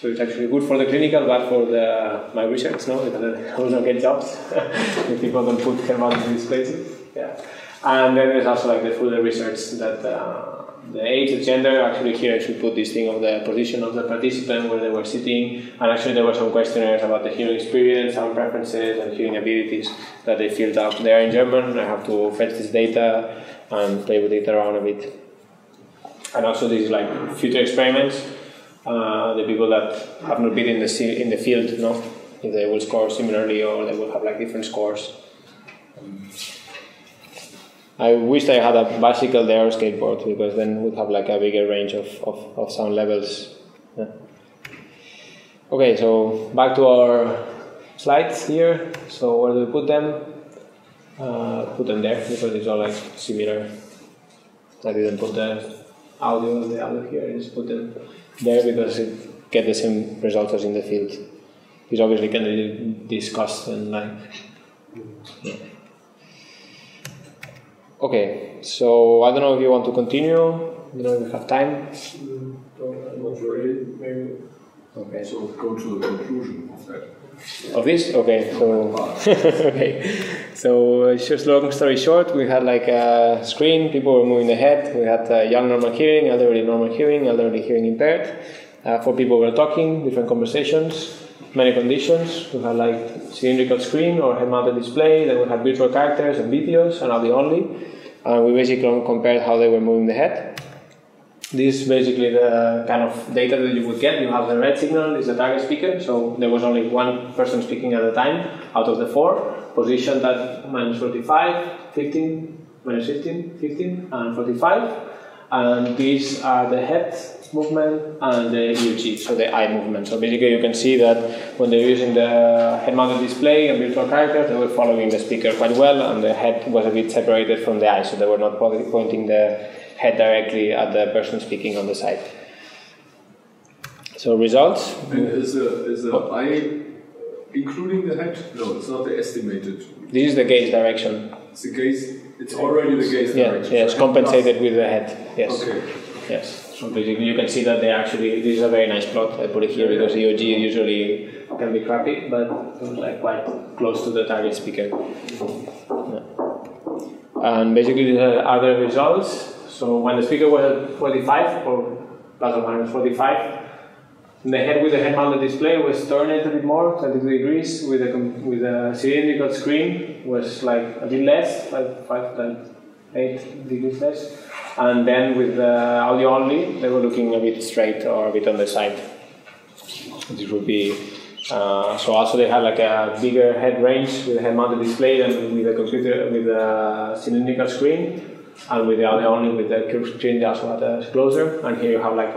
So it's actually good for the clinical, but for the my research, no, because I not get jobs if people don't put head-mounted displays. Yeah, and then there's also like the further research that. Uh, the age, the gender, actually here I should put this thing of the position of the participant where they were sitting, and actually there were some questionnaires about the hearing experience, sound preferences, and hearing abilities that they filled out. They are in German, I have to fetch this data and play with it around a bit. And also these like future experiments, uh, the people that have not been in the, in the field, you know, if they will score similarly or they will have like different scores. I wish I had a bicycle there or skateboard because then we'd have like a bigger range of, of, of sound levels. Yeah. Okay, so back to our slides here. So where do we put them? Uh, put them there because it's all like similar. I didn't put the audio the audio here. I just put them there because it get the same results as in the field. It's obviously can be discussed and like. Yeah. Okay, so I don't know if you want to continue. You know, if you have time. Mm, I'm. Maybe. Okay. So go to the conclusion of that. Of this? Okay, so okay, so uh, just long story short, we had like a screen. People were moving their head. We had uh, young normal hearing, elderly normal hearing, elderly hearing impaired. Uh, four people were talking, different conversations, many conditions. We had like cylindrical screen or head-mounted display. Then we had virtual characters and videos and audio only. And we basically compared how they were moving the head. This is basically the kind of data that you would get. You have the red signal is the target speaker, so there was only one person speaking at a time out of the four, positioned at minus 45, 15, minus 15, 15, and 45. And these are the head movement and the EOG, so the eye movement. So basically, you can see that when they're using the head-mounted display and virtual characters, they were following the speaker quite well, and the head was a bit separated from the eye, so they were not pointing the head directly at the person speaking on the side. So results. And is the is the eye including the head? No, it's not the estimated. This is the gaze direction. It's the gaze. It's already the gaze yeah, direction. Yeah, it's compensated with the head. Yes. Okay. Yes. So basically, you can see that they actually. This is a very nice plot. I put it here because EOG usually can be crappy, but like quite close to the target speaker. Yeah. And basically, these are the results. So when the speaker was at 45 or plus or minus 45, the head with the head-mounted display was turned a little bit more, 22 degrees. With a with a cylindrical screen was like a bit less, like five, like eight degrees less. And then with the audio only, they were looking a bit straight or a bit on the side. This would be uh, so. Also, they had like a bigger head range with a head-mounted display than with a computer with a cylindrical screen, and with the audio only with the curved screen, they also had a closer. And here you have like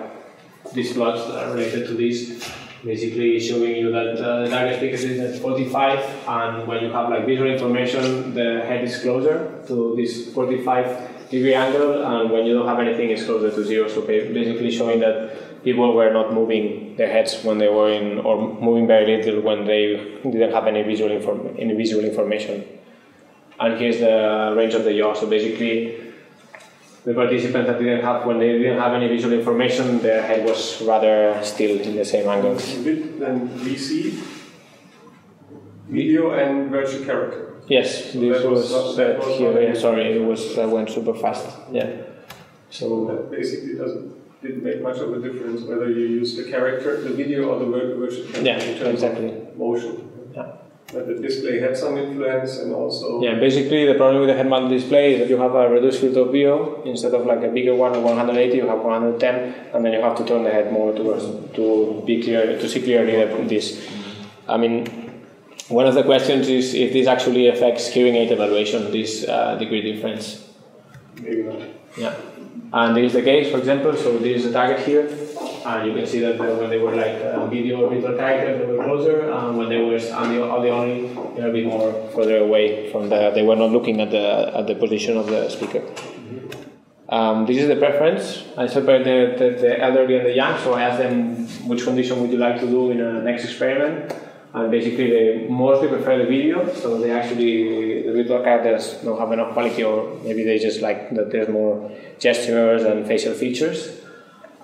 these plots that are related to this, basically showing you that uh, the target speaker is at 45, and when you have like visual information, the head is closer to this 45 degree angle, and when you don't have anything, it's closer to zero. So basically showing that people were not moving their heads when they were in, or moving very little when they didn't have any visual inform any visual information. And here's the range of the yaw. So basically, the participants that didn't have, when they didn't have any visual information, their head was rather still in the same angles. Then VC, video, and virtual character. Yes, So this was, was- that here. yeah, sorry, it was I went super fast. Yeah. So That basically doesn't didn't make much of a difference whether you use the character, the video, or the virtual character Yeah, in terms exactly. of motion. Yeah. But the display had some influence, and also Yeah, basically the problem with the head-mounted display is that you have a reduced field of view instead of like a bigger one of 180, you have 110, and then you have to turn the head more towards to be clear to see clearly that this. I mean, one of the questions is if this actually affects hearing aid evaluation, this uh, degree difference. maybe not. Yeah, and this is the case, for example. So this is the target here, and you can see that uh, when they were like uh, video or characters, they were closer, and when they were audio, audio only, they were a bit more further away from the. They were not looking at the at the position of the speaker. Um, this is the preference. I separate the, the, the, elderly and the young, so I ask them which condition would you like to do in a next experiment. And basically, they mostly prefer the video, so they actually, the virtual characters don't have enough quality, or maybe they just like that there's more gestures and facial features.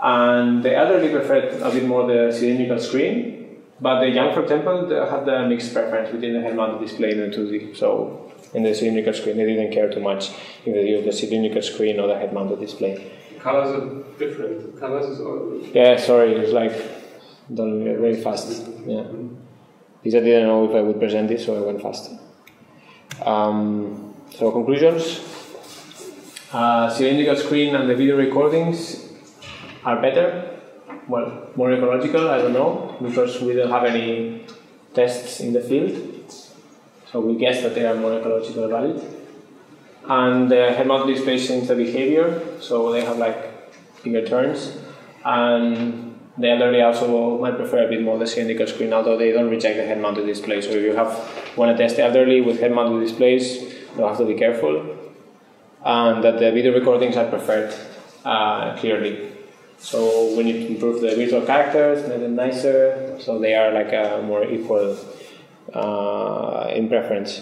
And the elderly preferred a bit more the cylindrical screen, but the young, for example, they had the mixed preference between the head mounted display and the 2D. So in the cylindrical screen. They didn't care too much if they use the cylindrical screen or the head-mounted display. Colors are different. Colors is all. Yeah, sorry, it's like done very fast. Yeah, because I didn't know if I would present this, so I went fast. Um, so conclusions: uh, cylindrical screen and the video recordings are better. Well, more ecological, I don't know, because we don't have any tests in the field. So we guess that they are more ecologically valid. And the head mount displays change the behavior, so they have like bigger turns. And the elderly also might prefer a bit more the cylindrical screen, although they don't reject the head mounted display. So if you have want to test the elderly with head mounted displays, you have to be careful. And that the video recordings are preferred uh, clearly. So we need to improve the virtual characters, make them nicer, so they are like a more equal uh, in preference.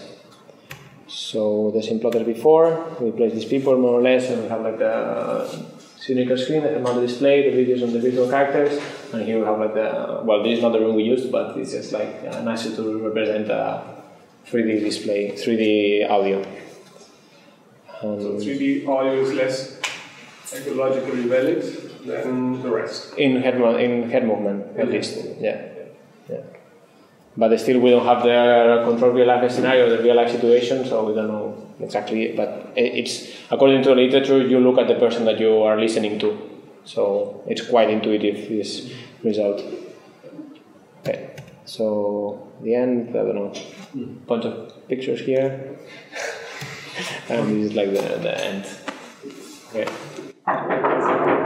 So the same plot as before, we place these people more or less, and we have like the cylindrical screen, the amount of display, the videos on the virtual characters, and here we have like the, well, this is not the room we used, but it's just like uh, nicer to represent a 3D display, 3D audio. Um, so 3D audio is less ecologically valid than the rest? In head, in head movement, at least, yeah. yeah but still we don't have the controlled real life scenario, the real life situation, so we don't know exactly. But it's according to the literature, you look at the person that you are listening to, so it's quite intuitive this result. Okay, so the end, I don't know, mm-hmm. bunch of pictures here, and this is like the the end. Okay.